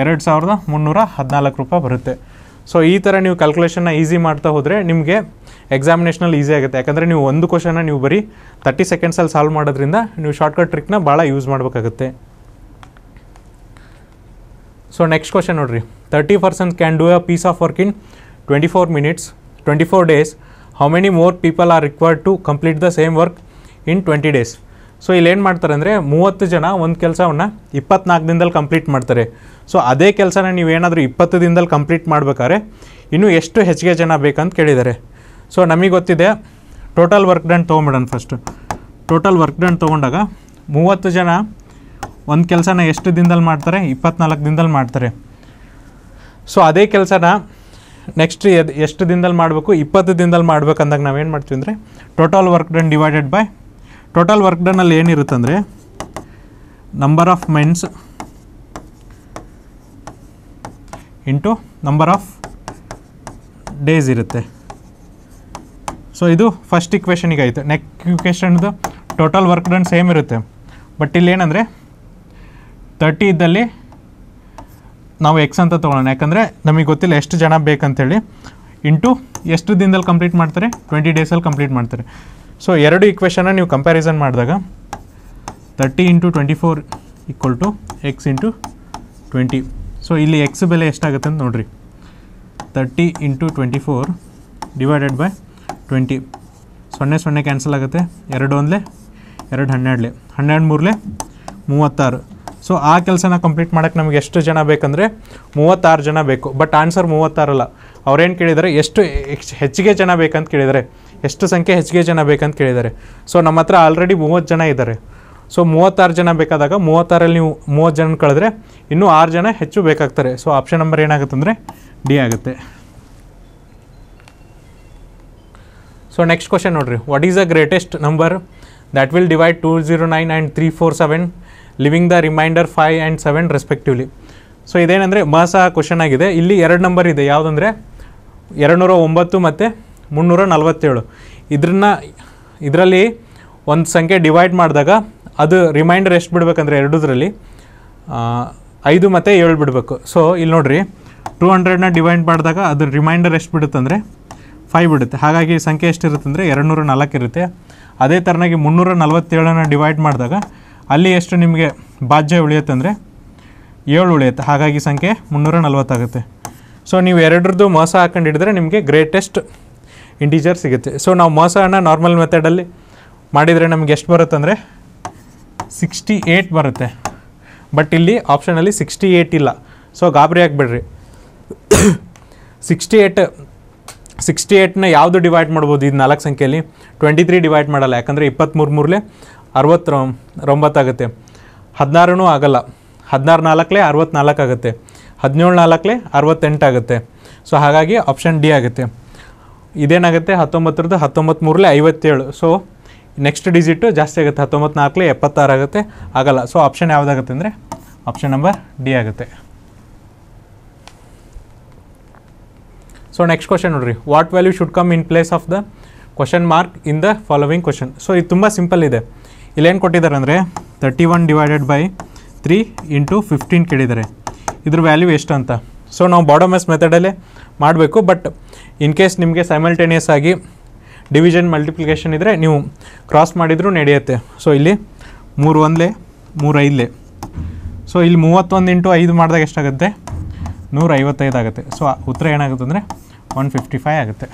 ಎರಡು ಸಾವಿರದ ಮುನ್ನೂರ ಹದಿನಾಲ್ಕು ರೂಪಾಯಿ ಬರುತ್ತೆ. ಸೊ ಈ ಥರ ನೀವು ಕ್ಯಾಲ್ಕುಲೇಷನ್ನ ಈಸಿ ಮಾಡ್ತಾ ಹೋದರೆ ನಿಮಗೆ ಎಕ್ಸಾಮಿನೇಷನಲ್ಲಿ ಈಸಿ ಆಗುತ್ತೆ. ಯಾಕಂದರೆ ನೀವು ಒಂದು ಕ್ವಶನ್ನ ನೀವು ಬರೀ ತರ್ಟಿ ಸೆಕೆಂಡ್ಸಲ್ಲಿ ಸಾಲ್ವ್ ಮಾಡೋದ್ರಿಂದ ನೀವು ಶಾರ್ಟ್ಕಟ್ ಟ್ರಿಕ್ನ ಭಾಳ ಯೂಸ್ ಮಾಡಬೇಕಾಗುತ್ತೆ. ಸೊ ನೆಕ್ಸ್ಟ್ ಕ್ವಶನ್ ನೋಡಿರಿ. Thirty percent can do a piece of work in twenty four minutes twenty four days how many more people are required to complete the same work in twenty days so ಇಲ್ಲಿ ಏನು ಮಾಡ್ತಾರೆ ಅಂದರೆ ಮೂವತ್ತು ಜನ ಒಂದು ಕೆಲಸವನ್ನು ಇಪ್ಪತ್ನಾಲ್ಕು ದಿನದಲ್ಲಿ ಕಂಪ್ಲೀಟ್ ಮಾಡ್ತಾರೆ. ಸೊ ಅದೇ ಕೆಲಸನ ನೀವೇನಾದರೂ ಇಪ್ಪತ್ತು ದಿನದಲ್ಲಿ ಕಂಪ್ಲೀಟ್ ಮಾಡ್ಬೇಕಾದ್ರೆ ಇನ್ನೂ ಎಷ್ಟು ಹೆಚ್ಚಿಗೆ ಜನ ಬೇಕಂತ ಕೇಳಿದ್ದಾರೆ. ಸೊ ನಮಗೆ ಗೊತ್ತಿದೆ ಟೋಟಲ್ ವರ್ಕ್ ಡನ್ ತೊಗೊಂಬಿಡೋಣ ಫಸ್ಟು ಟೋಟಲ್ ವರ್ಕ್ ಡನ್ ತೊಗೊಂಡಾಗ ಮೂವತ್ತು ಜನ ಒಂದು ಕೆಲಸನ ಎಷ್ಟು ದಿನದಲ್ಲಿ ಮಾಡ್ತಾರೆ? ಇಪ್ಪತ್ನಾಲ್ಕು ದಿನದಲ್ಲಿ ಮಾಡ್ತಾರೆ. ಸೊ ಅದೇ ಕೆಲಸನ ನೆಕ್ಸ್ಟ್ ಎಷ್ಟು ದಿನದಲ್ಲಿ ಮಾಡಬೇಕು? ಇಪ್ಪತ್ತು ದಿನದಲ್ಲಿ ಮಾಡ್ಬೇಕಂದಾಗ ನಾವೇನು ಮಾಡ್ತೀವಿ ಅಂದರೆ total work done divided by total work ಡನ್ನಲ್ಲಿ ಏನಿರುತ್ತೆ ಅಂದರೆ number of mens into number of days ಇರುತ್ತೆ. ಸೊ ಇದು ಫಸ್ಟ್ ಇಕ್ವೇಷನಿಗೆ ಆಯಿತು ನೆಕ್ಸ್ಟ್ ಇಕ್ವೇಷನ್ದು ಟೋಟಲ್ ವರ್ಕ್ ಡನ್ ಸೇಮ್ ಇರುತ್ತೆ. ಬಟ್ ಇಲ್ಲಿ ಏನಂದರೆ ತರ್ಟಿ ಇದ್ದಲ್ಲಿ ನಾವು ಎಕ್ಸ್ ಅಂತ ತೊಗೊಳ್ಳೋಣ. ಯಾಕಂದರೆ ನಮಗೆ ಗೊತ್ತಿಲ್ಲ ಎಷ್ಟು ಜನ ಬೇಕಂತೇಳಿ. ಇಂಟು ಎಷ್ಟು ದಿನದಲ್ಲಿ ಕಂಪ್ಲೀಟ್ ಮಾಡ್ತಾರೆ? ಟ್ವೆಂಟಿ ಡೇಸಲ್ಲಿ ಕಂಪ್ಲೀಟ್ ಮಾಡ್ತಾರೆ. ಸೊ ಎರಡು ಇಕ್ವೇಷನ್ನ ನೀವು ಕಂಪ್ಯಾರಿಸನ್ ಮಾಡಿದಾಗ thirty into twenty four equal to x into twenty so ಇಲ್ಲಿ ಎಕ್ಸ್ ಬೆಲೆ ಎಷ್ಟಾಗುತ್ತೆ ಅಂತ ನೋಡಿರಿ. Thirty into twenty four divided by twenty ಸೊನ್ನೆ ಸೊನ್ನೆ ಕ್ಯಾನ್ಸಲ್ ಆಗುತ್ತೆ. ಎರಡು ಒಂದಲೇ, ಎರಡು ಹನ್ನೆರಡಲೆ. ಹನ್ನೆರಡು ಮೂರಲೆ ಮೂವತ್ತಾರು. ಸೊ ಆ ಕೆಲಸನ ಕಂಪ್ಲೀಟ್ ಮಾಡೋಕ್ಕೆ ನಮಗೆ ಎಷ್ಟು ಜನ ಬೇಕಂದರೆ ಮೂವತ್ತಾರು ಜನ ಬೇಕು. ಬಟ್ ಆನ್ಸರ್ ಮೂವತ್ತಾರಲ್ಲ. ಅವ್ರೇನು ಕೇಳಿದರೆ? ಎಷ್ಟು ಹೆಚ್ಚಿಗೆ ಜನ ಬೇಕಂತ ಕೇಳಿದ್ದಾರೆ ಎಷ್ಟು ಸಂಖ್ಯೆ ಹೆಚ್ಚಿಗೆ ಜನ ಬೇಕಂತ ಕೇಳಿದ್ದಾರೆ. ಸೊ ನಮ್ಮ ಹತ್ರ ಆಲ್ರೆಡಿ ಮೂವತ್ತು ಜನ ಇದ್ದಾರೆ. ಸೊ ಮೂವತ್ತಾರು ಜನ ಬೇಕಾದಾಗ ಮೂವತ್ತಾರಲ್ಲಿ ನೀವು ಮೂವತ್ತು ಜನ ಕಳೆದ್ರೆ ಇನ್ನೂ ಆರು ಜನ ಹೆಚ್ಚು ಬೇಕಾಗ್ತಾರೆ. ಸೊ ಆಪ್ಷನ್ ನಂಬರ್ ಏನಾಗುತ್ತೆ ಅಂದರೆ ಡಿ ಆಗುತ್ತೆ. ಸೊ ನೆಕ್ಸ್ಟ್ ಕ್ವಶನ್ ನೋಡ್ರಿ. What is the greatest number that will divide two zero nine and three four seven leaving the remainder five and seven respectively so ಇದೇನೆಂದರೆ ಮಸ ಕ್ವಶನ್ ಆಗಿದೆ. ಇಲ್ಲಿ ಎರಡು number ಇದೆ. ಯಾವುದಂದರೆ? ಎರಡು ನೂರ ಒಂಬತ್ತು ಮತ್ತು ಮುನ್ನೂರ ನಲ್ವತ್ತೇಳು ಇದ್ರನ್ನ ಇದರಲ್ಲಿ ಒಂದು ಸಂಖ್ಯೆ ಡಿವೈಡ್ ಮಾಡಿದಾಗ ಅದು ರಿಮೈಂಡರ್ ಎಷ್ಟು ಬಿಡಬೇಕಂದ್ರೆ ಎರಡುದರಲ್ಲಿ ಐದು ಮತ್ತು ಏಳು ಬಿಡಬೇಕು. ಸೊ ಇಲ್ಲಿ ನೋಡಿರಿ ಟೂ ಹಂಡ್ರೆಡ್ನ ಡಿವೈಡ್ ಮಾಡಿದಾಗ ಅದು ರಿಮೈಂಡರ್ ಎಷ್ಟು ಬಿಡುತ್ತಂದರೆ ಫೈವ್ ಬಿಡುತ್ತೆ. ಹಾಗಾಗಿ ಸಂಖ್ಯೆ ಎಷ್ಟಿರುತ್ತೆ ಅಂದರೆ ಎರಡು ನೂರ ನಾಲ್ಕು ಇರುತ್ತೆ. ಅದೇ ಥರನಾಗಿ ಮುನ್ನೂರ ನಲವತ್ತೇಳನ್ನು ಡಿವೈಡ್ ಮಾಡಿದಾಗ ಅಲ್ಲಿ ಎಷ್ಟು ನಿಮಗೆ ಬಾಜ್ಯ ಉಳಿಯುತ್ತೆ ಅಂದರೆ ಏಳು ಉಳಿಯುತ್ತೆ. ಹಾಗಾಗಿ ಸಂಖ್ಯೆ ಮುನ್ನೂರ ನಲವತ್ತಾಗುತ್ತೆ ಸೊ ನೀವು ಎರಡರದ್ದು ಮೋಸ ಹಾಕೊಂಡು ಹಿಡಿದ್ರೆ ನಿಮಗೆ ಗ್ರೇಟೆಸ್ಟ್ ಇಂಟೀಜರ್ ಸಿಗುತ್ತೆ. ಸೊ ನಾವು ಮೋಸನ ನಾರ್ಮಲ್ ಮೆಥಡಲ್ಲಿ ಮಾಡಿದರೆ ನಮ್ಗೆ ಎಷ್ಟು ಬರುತ್ತೆ ಅಂದರೆ ಸಿಕ್ಸ್ಟಿ ಏಯ್ಟ್ ಬರುತ್ತೆ. ಬಟ್ ಇಲ್ಲಿ ಆಪ್ಷನಲ್ಲಿ ಸಿಕ್ಸ್ಟಿ ಏಯ್ಟ್ ಇಲ್ಲ. ಸೊ ಗಾಬರಿ ಆಗಿಬಿಡ್ರಿ. ಸಿಕ್ಸ್ಟಿ ಏಯ್ಟ್ ಸಿಕ್ಸ್ಟಿ ಏಯ್ಟ್ನ ಯಾವುದು ಡಿವೈಡ್ ಮಾಡ್ಬೋದು ಇದು ನಾಲ್ಕು ಸಂಖ್ಯೆಯಲ್ಲಿ? ಟ್ವೆಂಟಿ ತ್ರೀ ಡಿವೈಡ್ ಮಾಡಲ್ಲ. ಯಾಕಂದರೆ ಇಪ್ಪತ್ತ್ಮೂರು ಮೂರಲೆ ಅರವತ್ತು ಒಂಬತ್ತಾಗುತ್ತೆ ಹದಿನಾರೂ ಆಗಲ್ಲ. ಹದಿನಾರು ನಾಲ್ಕಲೇ ಅರವತ್ತ್ನಾಲ್ಕು ಆಗುತ್ತೆ. ಹದಿನೇಳು ನಾಲ್ಕಲೇ ಅರವತ್ತೆಂಟು ಆಗುತ್ತೆ. ಸೊ ಹಾಗಾಗಿ ಆಪ್ಷನ್ ಡಿ ಆಗುತ್ತೆ. ಇದೇನಾಗುತ್ತೆ? ಹತ್ತೊಂಬತ್ತರದ್ದು ಹತ್ತೊಂಬತ್ತು ಮೂರಲೇ ಐವತ್ತೇಳು. ಸೊ ನೆಕ್ಸ್ಟ್ ಡಿಜಿಟು ಜಾಸ್ತಿ ಆಗುತ್ತೆ. ಹತ್ತೊಂಬತ್ತು ನಾಲ್ಕಲೇ ಎಪ್ಪತ್ತಾರು ಆಗುತ್ತೆ. ಆಗಲ್ಲ. ಸೊ ಆಪ್ಷನ್ ಯಾವುದಾಗುತ್ತೆ ಅಂದರೆ ಆಪ್ಷನ್ ನಂಬರ್ ಡಿ ಆಗುತ್ತೆ. ಸೊ ನೆಕ್ಸ್ಟ್ ಕ್ವಶನ್ ನೋಡ್ರಿ. What value should come in place of the question mark in the following question so ಇದು ತುಂಬ ಸಿಂಪಲ್ ಇದೆ. ಇಲ್ಲೇನು ಕೊಟ್ಟಿದ್ದಾರೆ ಅಂದರೆ thirty one divided by three into fifteen ಕೇಳಿದ್ದಾರೆ. ಇದ್ರ ವ್ಯಾಲ್ಯೂ ಎಷ್ಟು ಅಂತ? ಸೊ ನಾವು ಬಾಡೋಮೆಸ್ ಮೆಥಡಲ್ಲೇ ಮಾಡಬೇಕು ಬಟ್ ಇನ್ ಕೇಸ್ ನಿಮಗೆ ಸೈಮಲ್ಟೇನಿಯಸ್ ಆಗಿ ಡಿವಿಷನ್ ಮಲ್ಟಿಪ್ಲಿಕೇಶನ್ ಇದ್ದರೆ ನೀವು ಕ್ರಾಸ್ ಮಾಡಿದರೂ ನಡೆಯುತ್ತೆ. ಸೊ ಇಲ್ಲಿ ಮೂರು ಒಂದಲೇ, ಮೂರು ಸೊ ಇಲ್ಲಿ ಮೂವತ್ತೊಂದು ಇಂಟು ಐದು ಮಾಡಿದಾಗ ಎಷ್ಟಾಗುತ್ತೆ? ನೂರ ಐವತ್ತೈದು ಆಗುತ್ತೆ ಸೊ ಉತ್ತರ ಏನಾಗುತ್ತೆ ಅಂದರೆ ಒನ್ ಫಿಫ್ಟಿ ಫೈ ಆಗುತ್ತೆ.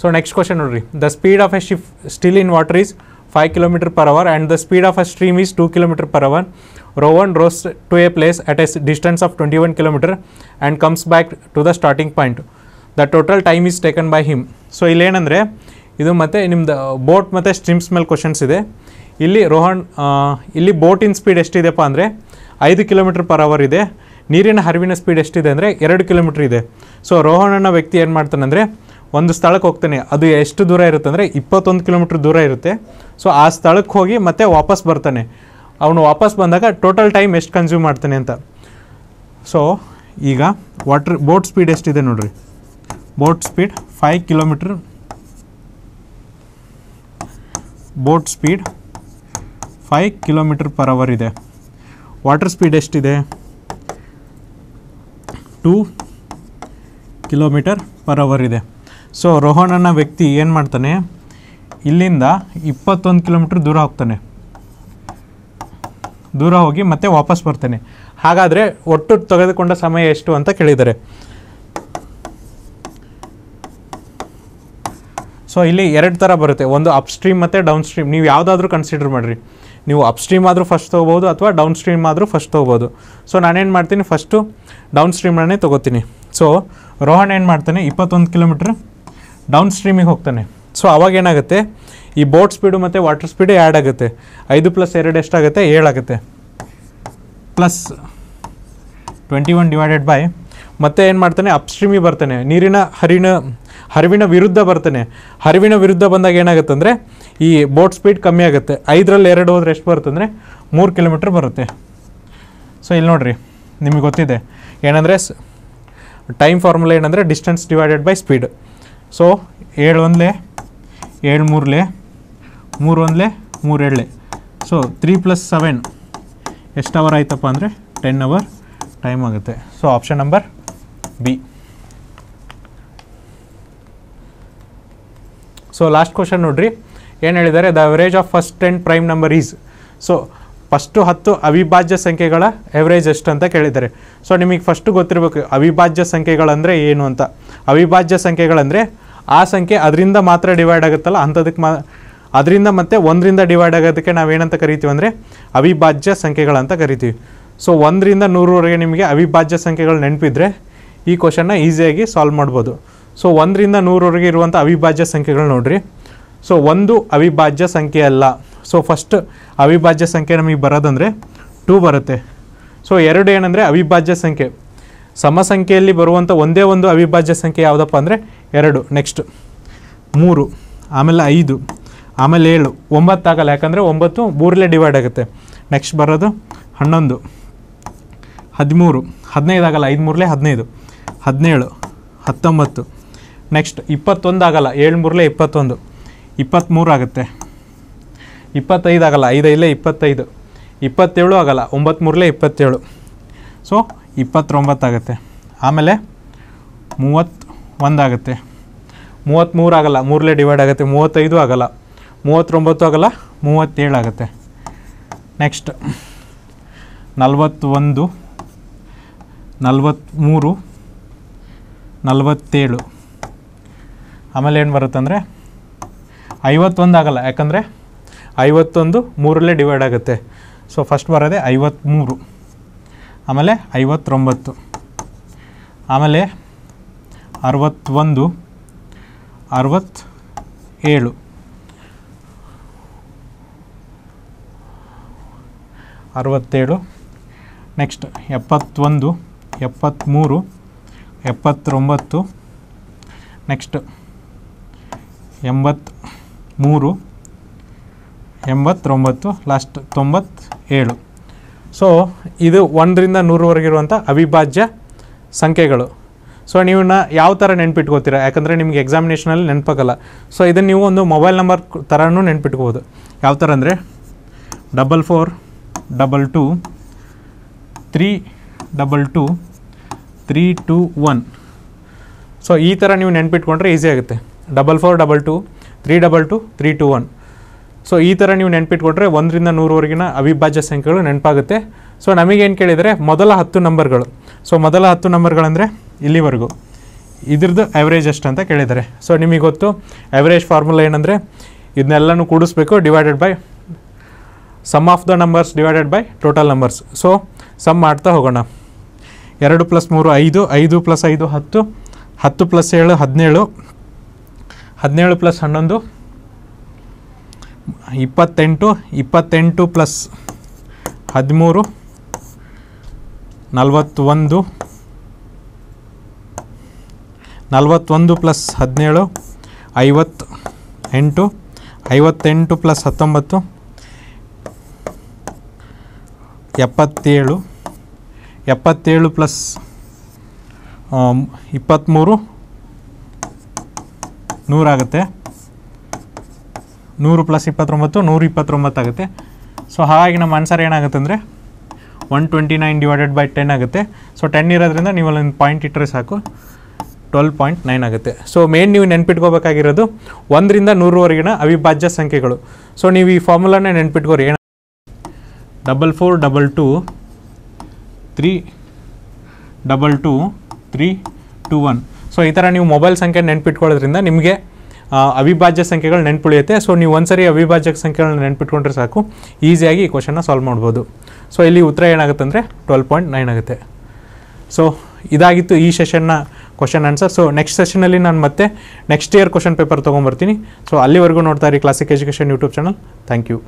ಸೊ ನೆಕ್ಸ್ಟ್ ಕ್ವಶನ್ ನೋಡ್ರಿ. The speed of a ship still in water is five kilometre per hour and the speed of a stream is two kilometre per hour Rohan rows to a place at at a of twenty one kilometre and comes back to the starting point the total time is taken by him so ಇಲ್ಲೇನಂದರೆ ಇದು ಮತ್ತು ನಿಮ್ದು boat ಮತ್ತು stream ಮೇಲೆ questions ಇದೆ. ಇಲ್ಲಿ ರೋಹನ್ ಇಲ್ಲಿ ಬೋಟಿನ speed ಎಷ್ಟಿದೆಪ್ಪ ಅಂದರೆ, ಐದು ಕಿಲೋಮೀಟ್ರ್ ಪರ್ ಅವರ್ ಇದೆ. ನೀರಿನ ಹರಿವಿನ ಸ್ಪೀಡ್ ಎಷ್ಟಿದೆ ಅಂದರೆ, ಎರಡು ಕಿಲೋಮೀಟ್ರ್ ಇದೆ. ಸೊ ರೋಹನ್ ಅನ್ನೋ ವ್ಯಕ್ತಿ ಏನು ಮಾಡ್ತಾನೆ ಅಂದರೆ, ಒಂದು ಸ್ಥಳಕ್ಕೆ ಹೋಗ್ತಾನೆ. ಅದು ಎಷ್ಟು ದೂರ ಇರುತ್ತೆ ಅಂದರೆ, ಇಪ್ಪತ್ತೊಂದು ಕಿಲೋಮೀಟ್ರ್ ದೂರ ಇರುತ್ತೆ. ಸೊ ಆ ಸ್ಥಳಕ್ಕೆ ಹೋಗಿ ಮತ್ತೆ ವಾಪಸ್ ಬರ್ತಾನೆ. ಅವನು ವಾಪಸ್ ಬಂದಾಗ ಟೋಟಲ್ ಟೈಮ್ ಎಷ್ಟು ಕನ್ಸ್ಯೂಮ್ ಮಾಡ್ತಾನೆ ಅಂತ. ಸೊ ಈಗ ವಾಟರ್ ಬೋಟ್ ಸ್ಪೀಡ್ ಎಷ್ಟಿದೆ ನೋಡ್ರಿ? Boat speed five kilometre boat speed five kilometre per hour ಇದೆ. ವಾಟರ್ ಸ್ಪೀಡ್ ಎಷ್ಟಿದೆ? ಟೂ ಕಿಲೋಮೀಟರ್ ಪರ್ ಅವರ್ ಇದೆ. ಸೊ ರೋಹನ್ ಅನ್ನೋ ವ್ಯಕ್ತಿ ಏನು ಮಾಡ್ತಾನೆ? ಇಲ್ಲಿಂದ ಇಪ್ಪತ್ತೊಂದು ಕಿಲೋಮೀಟ್ರ್ ದೂರ ಹೋಗ್ತಾನೆ. ದೂರ ಹೋಗಿ ಮತ್ತೆ ವಾಪಸ್ ಬರ್ತೇನೆ. ಹಾಗಾದರೆ ಒಟ್ಟು ತೆಗೆದುಕೊಂಡ ಸಮಯ ಎಷ್ಟು ಅಂತ ಕೇಳಿದ್ದಾರೆ. ಸೊ ಇಲ್ಲಿ ಎರಡು ಥರ ಬರುತ್ತೆ. ಒಂದು ಅಪ್ ಸ್ಟ್ರೀಮ್ ಮತ್ತು ಡೌನ್ ಸ್ಟ್ರೀಮ್ ನೀವು ಯಾವುದಾದ್ರೂ ಕನ್ಸಿಡರ್ ಮಾಡಿರಿ. ನೀವು ಅಪ್ ಸ್ಟ್ರೀಮ್ ಆದರೂ ಫಸ್ಟ್ ತೊಗೋಬೋದು ಅಥವಾ ಡೌನ್ ಸ್ಟ್ರೀಮ್ ಆದರೂ ಫಸ್ಟ್ ತೊಗೋಬೋದು ಸೊ ನಾನೇನು ಮಾಡ್ತೀನಿ? ಫಸ್ಟು ಡೌನ್ ಸ್ಟ್ರೀಮನ್ನೇ ತೊಗೋತೀನಿ. ಸೊ ರೋಹನ್ ಏನು ಮಾಡ್ತಾನೆ? ಇಪ್ಪತ್ತೊಂದು ಕಿಲೋಮೀಟ್ರ್ ಡೌನ್ ಸ್ಟ್ರೀಮಿಗೆ ಹೋಗ್ತಾನೆ. ಸೊ ಅವಾಗ ಏನಾಗುತ್ತೆ? ಈ ಬೋಟ್ ಸ್ಪೀಡು ಮತ್ತು ವಾಟರ್ ಸ್ಪೀಡು ಆ್ಯಡ್ ಆಗುತ್ತೆ. ಐದು ಪ್ಲಸ್ ಎರಡು ಎಷ್ಟಾಗುತ್ತೆ? ಏಳಾಗುತ್ತೆ plus twenty one divided by ಮತ್ತೆ ಏನು ಮಾಡ್ತಾನೆ? ಅಪ್ಸ್ಟ್ರೀಮಿಗೆ ಬರ್ತಾನೆ. ನೀರಿನ ಹರಿವಿನ ಹರಿವಿನ ವಿರುದ್ಧ ಬರ್ತಾನೆ. ಹರಿವಿನ ವಿರುದ್ಧ ಬಂದಾಗ ಏನಾಗುತ್ತೆ ಅಂದರೆ ಈ ಬೋಟ್ ಸ್ಪೀಡ್ ಕಮ್ಮಿ ಆಗುತ್ತೆ. ಐದರಲ್ಲಿ ಎರಡು ಹೋದ್ರೆ ಎಷ್ಟು ಬರುತ್ತೆ ಅಂದರೆ, ಮೂರು ಕಿಲೋಮೀಟ್ರ್ ಬರುತ್ತೆ. ಸೊ ಇಲ್ಲಿ ನೋಡಿರಿ, ನಿಮಗೆ ಗೊತ್ತಿದೆ. ಏನಂದರೆ ಟೈಮ್ ಫಾರ್ಮುಲಾ ಏನಂದರೆ distance divided by speed so ಏಳು ಒಂದಲೇ, ಏಳು ಮೂರಲೇ ಮೂರು ಒಂದಲೇ, ಮೂರು ಏಳಲೆ ಸೊ ತ್ರೀ ಪ್ಲಸ್ ಸೆವೆನ್ ಎಷ್ಟು ಅವರ್ ಆಯ್ತಪ್ಪ ಅಂದರೆ ಟೆನ್ ಅವರ್ ಟೈಮ್ ಆಗುತ್ತೆ. So option number B so last question ನೋಡ್ರಿ. ಏನು ಹೇಳಿದ್ದಾರೆ? The average of first ten prime number is so first ಹತ್ತು ಅವಿಭಾಜ್ಯ ಸಂಖ್ಯೆಗಳ ಎವರೇಜ್ ಎಷ್ಟು ಅಂತ ಕೇಳಿದ್ದಾರೆ. ಸೊ ನಿಮಗೆ ಫಸ್ಟು ಗೊತ್ತಿರಬೇಕು, ಅವಿಭಾಜ್ಯ ಸಂಖ್ಯೆಗಳಂದರೆ ಏನು ಅಂತ. ಅವಿಭಾಜ್ಯ ಸಂಖ್ಯೆಗಳಂದರೆ ಆ ಸಂಖ್ಯೆ ಅದರಿಂದ ಮಾತ್ರ ಡಿವೈಡ್ ಆಗುತ್ತಲ್ಲ, ಅಂಥದಕ್ಕೆ ಮಾ ಅದರಿಂದ ಮತ್ತೆ ಒಂದರಿಂದ ಡಿವೈಡ್ ಆಗೋದಕ್ಕೆ ನಾವೇನಂತ ಕರಿತೀವಿ ಅಂದರೆ ಅವಿಭಾಜ್ಯ ಸಂಖ್ಯೆಗಳಂತ ಕರಿತೀವಿ. ಸೊ ಒಂದರಿಂದ ನೂರವರೆಗೆ ನಿಮಗೆ ಅವಿಭಾಜ್ಯ ಸಂಖ್ಯೆಗಳು ನೆನಪಿದ್ರೆ ಈ ಕ್ವಶನ್ನ ಈಸಿಯಾಗಿ ಸಾಲ್ವ್ ಮಾಡ್ಬೋದು. ಸೊ ಒಂದರಿಂದ ನೂರವರೆಗೆ ಇರುವಂಥ ಅವಿಭಾಜ್ಯ ಸಂಖ್ಯೆಗಳು ನೋಡಿರಿ. ಸೊ ಒಂದು ಅವಿಭಾಜ್ಯ ಸಂಖ್ಯೆ ಅಲ್ಲ. ಸೊ ಫಸ್ಟ್ ಅವಿಭಾಜ್ಯ ಸಂಖ್ಯೆ ನಮಗೆ ಬರೋದಂದರೆ ಟೂ ಬರುತ್ತೆ. ಸೊ ಎರಡು ಏನಂದರೆ ಅವಿಭಾಜ್ಯ ಸಂಖ್ಯೆ. ಸಮ ಸಂಖ್ಯೆಯಲ್ಲಿ ಬರುವಂಥ ಒಂದೇ ಒಂದು ಅವಿಭಾಜ್ಯ ಸಂಖ್ಯೆ ಯಾವುದಪ್ಪ ಅಂದರೆ ಎರಡು ನೆಕ್ಸ್ಟ್ ಮೂರು, ಆಮೇಲೆ ಐದು. ಆಮೇಲೆ ಏಳು, ಒಂಬತ್ತಾಗಲ್ಲ, ಯಾಕಂದರೆ ಒಂಬತ್ತು ಮೂರಲ್ಲೇ ಡಿವೈಡ್ ಆಗುತ್ತೆ. ನೆಕ್ಸ್ಟ್ ಬರೋದು ಹನ್ನೊಂದು, ಹದಿಮೂರು ಹದಿನೈದು ಆಗಲ್ಲ ಐದು ಮೂರಲೇ ಹದಿನೈದು, ಹದಿನೇಳು, ಹತ್ತೊಂಬತ್ತು. ನೆಕ್ಸ್ಟ್ ಇಪ್ಪತ್ತೊಂದು ಆಗಲ್ಲ ಏಳು ಮೂರಲೇ ಇಪ್ಪತ್ತೊಂದು ಇಪ್ಪತ್ತ್ಮೂರು ಆಗುತ್ತೆ. ಇಪ್ಪತ್ತೈದು ಆಗಲ್ಲ ಐದೈದಲೇ ಇಪ್ಪತ್ತೈದು, ಇಪ್ಪತ್ತೇಳು ಆಗಲ್ಲ ಒಂಬತ್ತು ಮೂರಲೆ ಇಪ್ಪತ್ತೇಳು ಸೊ ಇಪ್ಪತ್ತೊಂಬತ್ತಾಗುತ್ತೆ ಆಮೇಲೆ ಮೂವತ್ತು ಒಂದಾಗುತ್ತೆ ಮೂವತ್ತ್ಮೂರು ಆಗಲ್ಲ ಮೂರಲೇ ಡಿವೈಡ್ ಆಗುತ್ತೆ, ಮೂವತ್ತೈದು ಆಗಲ್ಲ. ಮೂವತ್ತೊಂಬತ್ತು ಆಗಲ್ಲ? ಮೂವತ್ತೇಳು ಆಗುತ್ತೆ. ನೆಕ್ಸ್ಟ್ ನಲವತ್ತೊಂದು ನಲವತ್ತ್ಮೂರು ನಲವತ್ತೇಳು. ಆಮೇಲೆ ಏನು ಬರುತ್ತೆ ಅಂದರೆ ಐವತ್ತೊಂದು ಆಗಲ್ಲ. ಯಾಕಂದರೆ? ಐವತ್ತೊಂದು ಮೂರಲ್ಲೇ ಡಿವೈಡ್ ಆಗುತ್ತೆ. ಸೊ ಫಸ್ಟ್ ಬರೋದೇ ಐವತ್ತ್ಮೂರು ಆಮೇಲೆ ಐವತ್ತೊಂಬತ್ತು. ಆಮೇಲೆ ಅರವತ್ತೊಂದು, ಅರವತ್ತೇಳು. ಅರವತ್ತೇಳು ನೆಕ್ಸ್ಟ್ ಎಪ್ಪತ್ತೊಂದು ಎಪ್ಪತ್ತ್ಮೂರು ಎಪ್ಪತ್ತೊಂಬತ್ತು ನೆಕ್ಸ್ಟ್ ಎಂಬತ್ತ್ಮೂರು ಎಂಬತ್ತೊಂಬತ್ತು ಲಾಸ್ಟ್ ತೊಂಬತ್ತೇಳು. ಸೊ ಇದು ಒಂದರಿಂದ ನೂರವರೆಗಿರುವಂಥ ಅವಿಭಾಜ್ಯ ಸಂಖ್ಯೆಗಳು. ಸೊ ನೀವನ್ನ ಯಾವ ಥರ ನೆನ್ಪಿಟ್ಕೋತೀರಾ? ಯಾಕಂದರೆ ನಿಮಗೆ ಎಕ್ಸಾಮಿನೇಷನಲ್ಲಿ ನೆನಪಾಗಲ್ಲ. ಸೊ ಇದನ್ನು ನೀವು ಒಂದು ಮೊಬೈಲ್ ನಂಬರ್ ಥರನೂ ನೆನ್ಪಿಟ್ಕೋಬೋದು. ಯಾವ ಥರ ಅಂದರೆ? Double four double two three double two three two one so ಈ ಥರ ನೀವು ನೆನ್ಪಿಟ್ಕೊಂಡ್ರೆ ಈಸಿ ಆಗುತ್ತೆ. Double four double two three double two three two one so ಈ ಥರ ನೀವು ನೆನ್ಪಿಟ್ಕೊಂಡ್ರೆ ಒಂದರಿಂದ ನೂರವರೆಗಿನ ಅವಿಭಾಜ್ಯ ಸಂಖ್ಯೆಗಳು ನೆನಪಾಗುತ್ತೆ. ಸೊ ನಮಗೇನು ಕೇಳಿದರೆ ಮೊದಲ ಹತ್ತು ನಂಬರ್ಗಳು ಸೊ ಮೊದಲ ಹತ್ತು ನಂಬರ್ಗಳಂದರೆ ಇಲ್ಲಿವರೆಗೂ. ಇದ್ರದ್ದು ಆ್ಯಾವ್ರೇಜ್ ಎಷ್ಟು ಅಂತ ಕೇಳಿದ್ದಾರೆ ಸೊ ನಿಮಗೆ ಗೊತ್ತು ಆ್ಯಾವ್ರೇಜ್ ಫಾರ್ಮುಲಾ ಏನಂದರೆ ಇದನ್ನೆಲ್ಲನೂ ಕೂಡಿಸ್ಬೇಕು divided by sum of the numbers divided by total numbers so sum ಮಾಡ್ತಾ ಹೋಗೋಣ. ಎರಡು ಪ್ಲಸ್ ಮೂರು ಐದು ಐದು ಪ್ಲಸ್ ಐದು ಹತ್ತು ಹತ್ತು ಪ್ಲಸ್ ಏಳು ಹದಿನೇಳು ಹದಿನೇಳು ಪ್ಲಸ್ ಹನ್ನೊಂದು, ಇಪ್ಪತ್ತೆಂಟು ಇಪ್ಪತ್ತೆಂಟು ಪ್ಲಸ್ ಹದಿಮೂರು, ನಲವತ್ತೊಂದು ನಲವತ್ತೊಂದು ಪ್ಲಸ್ ಹದಿನೇಳು ಐವತ್ತು ಎಂಟು ಐವತ್ತೆಂಟು ಪ್ಲಸ್ ಹತ್ತೊಂಬತ್ತು ಎಪ್ಪತ್ತೇಳು ಎಪ್ಪತ್ತೇಳು ಪ್ಲಸ್ ಇಪ್ಪತ್ತ್ಮೂರು ನೂರಾಗುತ್ತೆ. ನೂರು ಪ್ಲಸ್ ಇಪ್ಪತ್ತೊಂಬತ್ತು, ನೂರು ಇಪ್ಪತ್ತೊಂಬತ್ತು ಆಗುತ್ತೆ. ಸೊ ಹಾಗಾಗಿ ನಮ್ಮ ಆನ್ಸರ್ ಏನಾಗುತ್ತೆ ಅಂದರೆ one twenty nine divided by ten ಆಗುತ್ತೆ. ಸೊ ಟೆನ್ ಇರೋದ್ರಿಂದ ನೀವು ಅಲ್ಲೊಂದು ಪಾಯಿಂಟ್ ಇಟ್ಟರೆ ಸಾಕು. ಟ್ವೆಲ್ ಪಾಯಿಂಟ್ ನೈನ್ ಆಗುತ್ತೆ. ಸೊ ಮೇನ್ ನೀವು ನೆನ್ಪಿಟ್ಕೋಬೇಕಾಗಿರೋದು ಒಂದರಿಂದ ನೂರವರೆಗಿನ ಅವಿಭಾಜ್ಯ ಸಂಖ್ಯೆಗಳು. ಸೊ ನೀವು ಈ ಫಾರ್ಮುಲಾನೇ ನೆನ್ಪಿಟ್ಕೋರಿ double four double two three double two three two one so ಈ ಥರ ನೀವು ಮೊಬೈಲ್ ಸಂಖ್ಯೆ ನೆನ್ಪಿಟ್ಕೊಳ್ಳೋದ್ರಿಂದ ನಿಮಗೆ ಅವಿಭಾಜ್ಯ ಸಂಖ್ಯೆಗಳು ನೆನ್ಪುಳಿಯುತ್ತೆ. ಸೊ ನೀವು ಒಂದ್ಸರಿ ಅವಿಭಾಜ್ಯ ಸಂಖ್ಯೆಗಳನ್ನ ನೆನ್ಪಿಟ್ಕೊಂಡ್ರೆ ಸಾಕು. ಈಸಿಯಾಗಿ ಈ ಕ್ವಶನ್ನ ಸಾಲ್ವ್ ಮಾಡ್ಬೋದು. ಸೊ ಇಲ್ಲಿ ಉತ್ತರ ಏನಾಗುತ್ತೆ ಅಂದರೆ ಟ್ವೆಲ್ ಪಾಯಿಂಟ್ ನೈನ್ ಆಗುತ್ತೆ. ಸೊ ಇದಾಗಿತ್ತು ಈ ಸೆಷನ್ನ ಕ್ವಶನ್ ಆನ್ಸರ್ ಸೊ ನೆಕ್ಸ್ಟ್ ಸೆಷನಲ್ಲಿ ನಾನು ಮತ್ತೆ ನೆಕ್ಸ್ಟ್ ಇಯರ್ ಕ್ವಶನ್ ಪೇಪರ್ ತೊಗೊಂಬರ್ತೀನಿ. ಸೊ ಅಲ್ಲಿವರೆಗೂ ನೋಡ್ತಾ ಇರಿ classic education YouTube channel thank you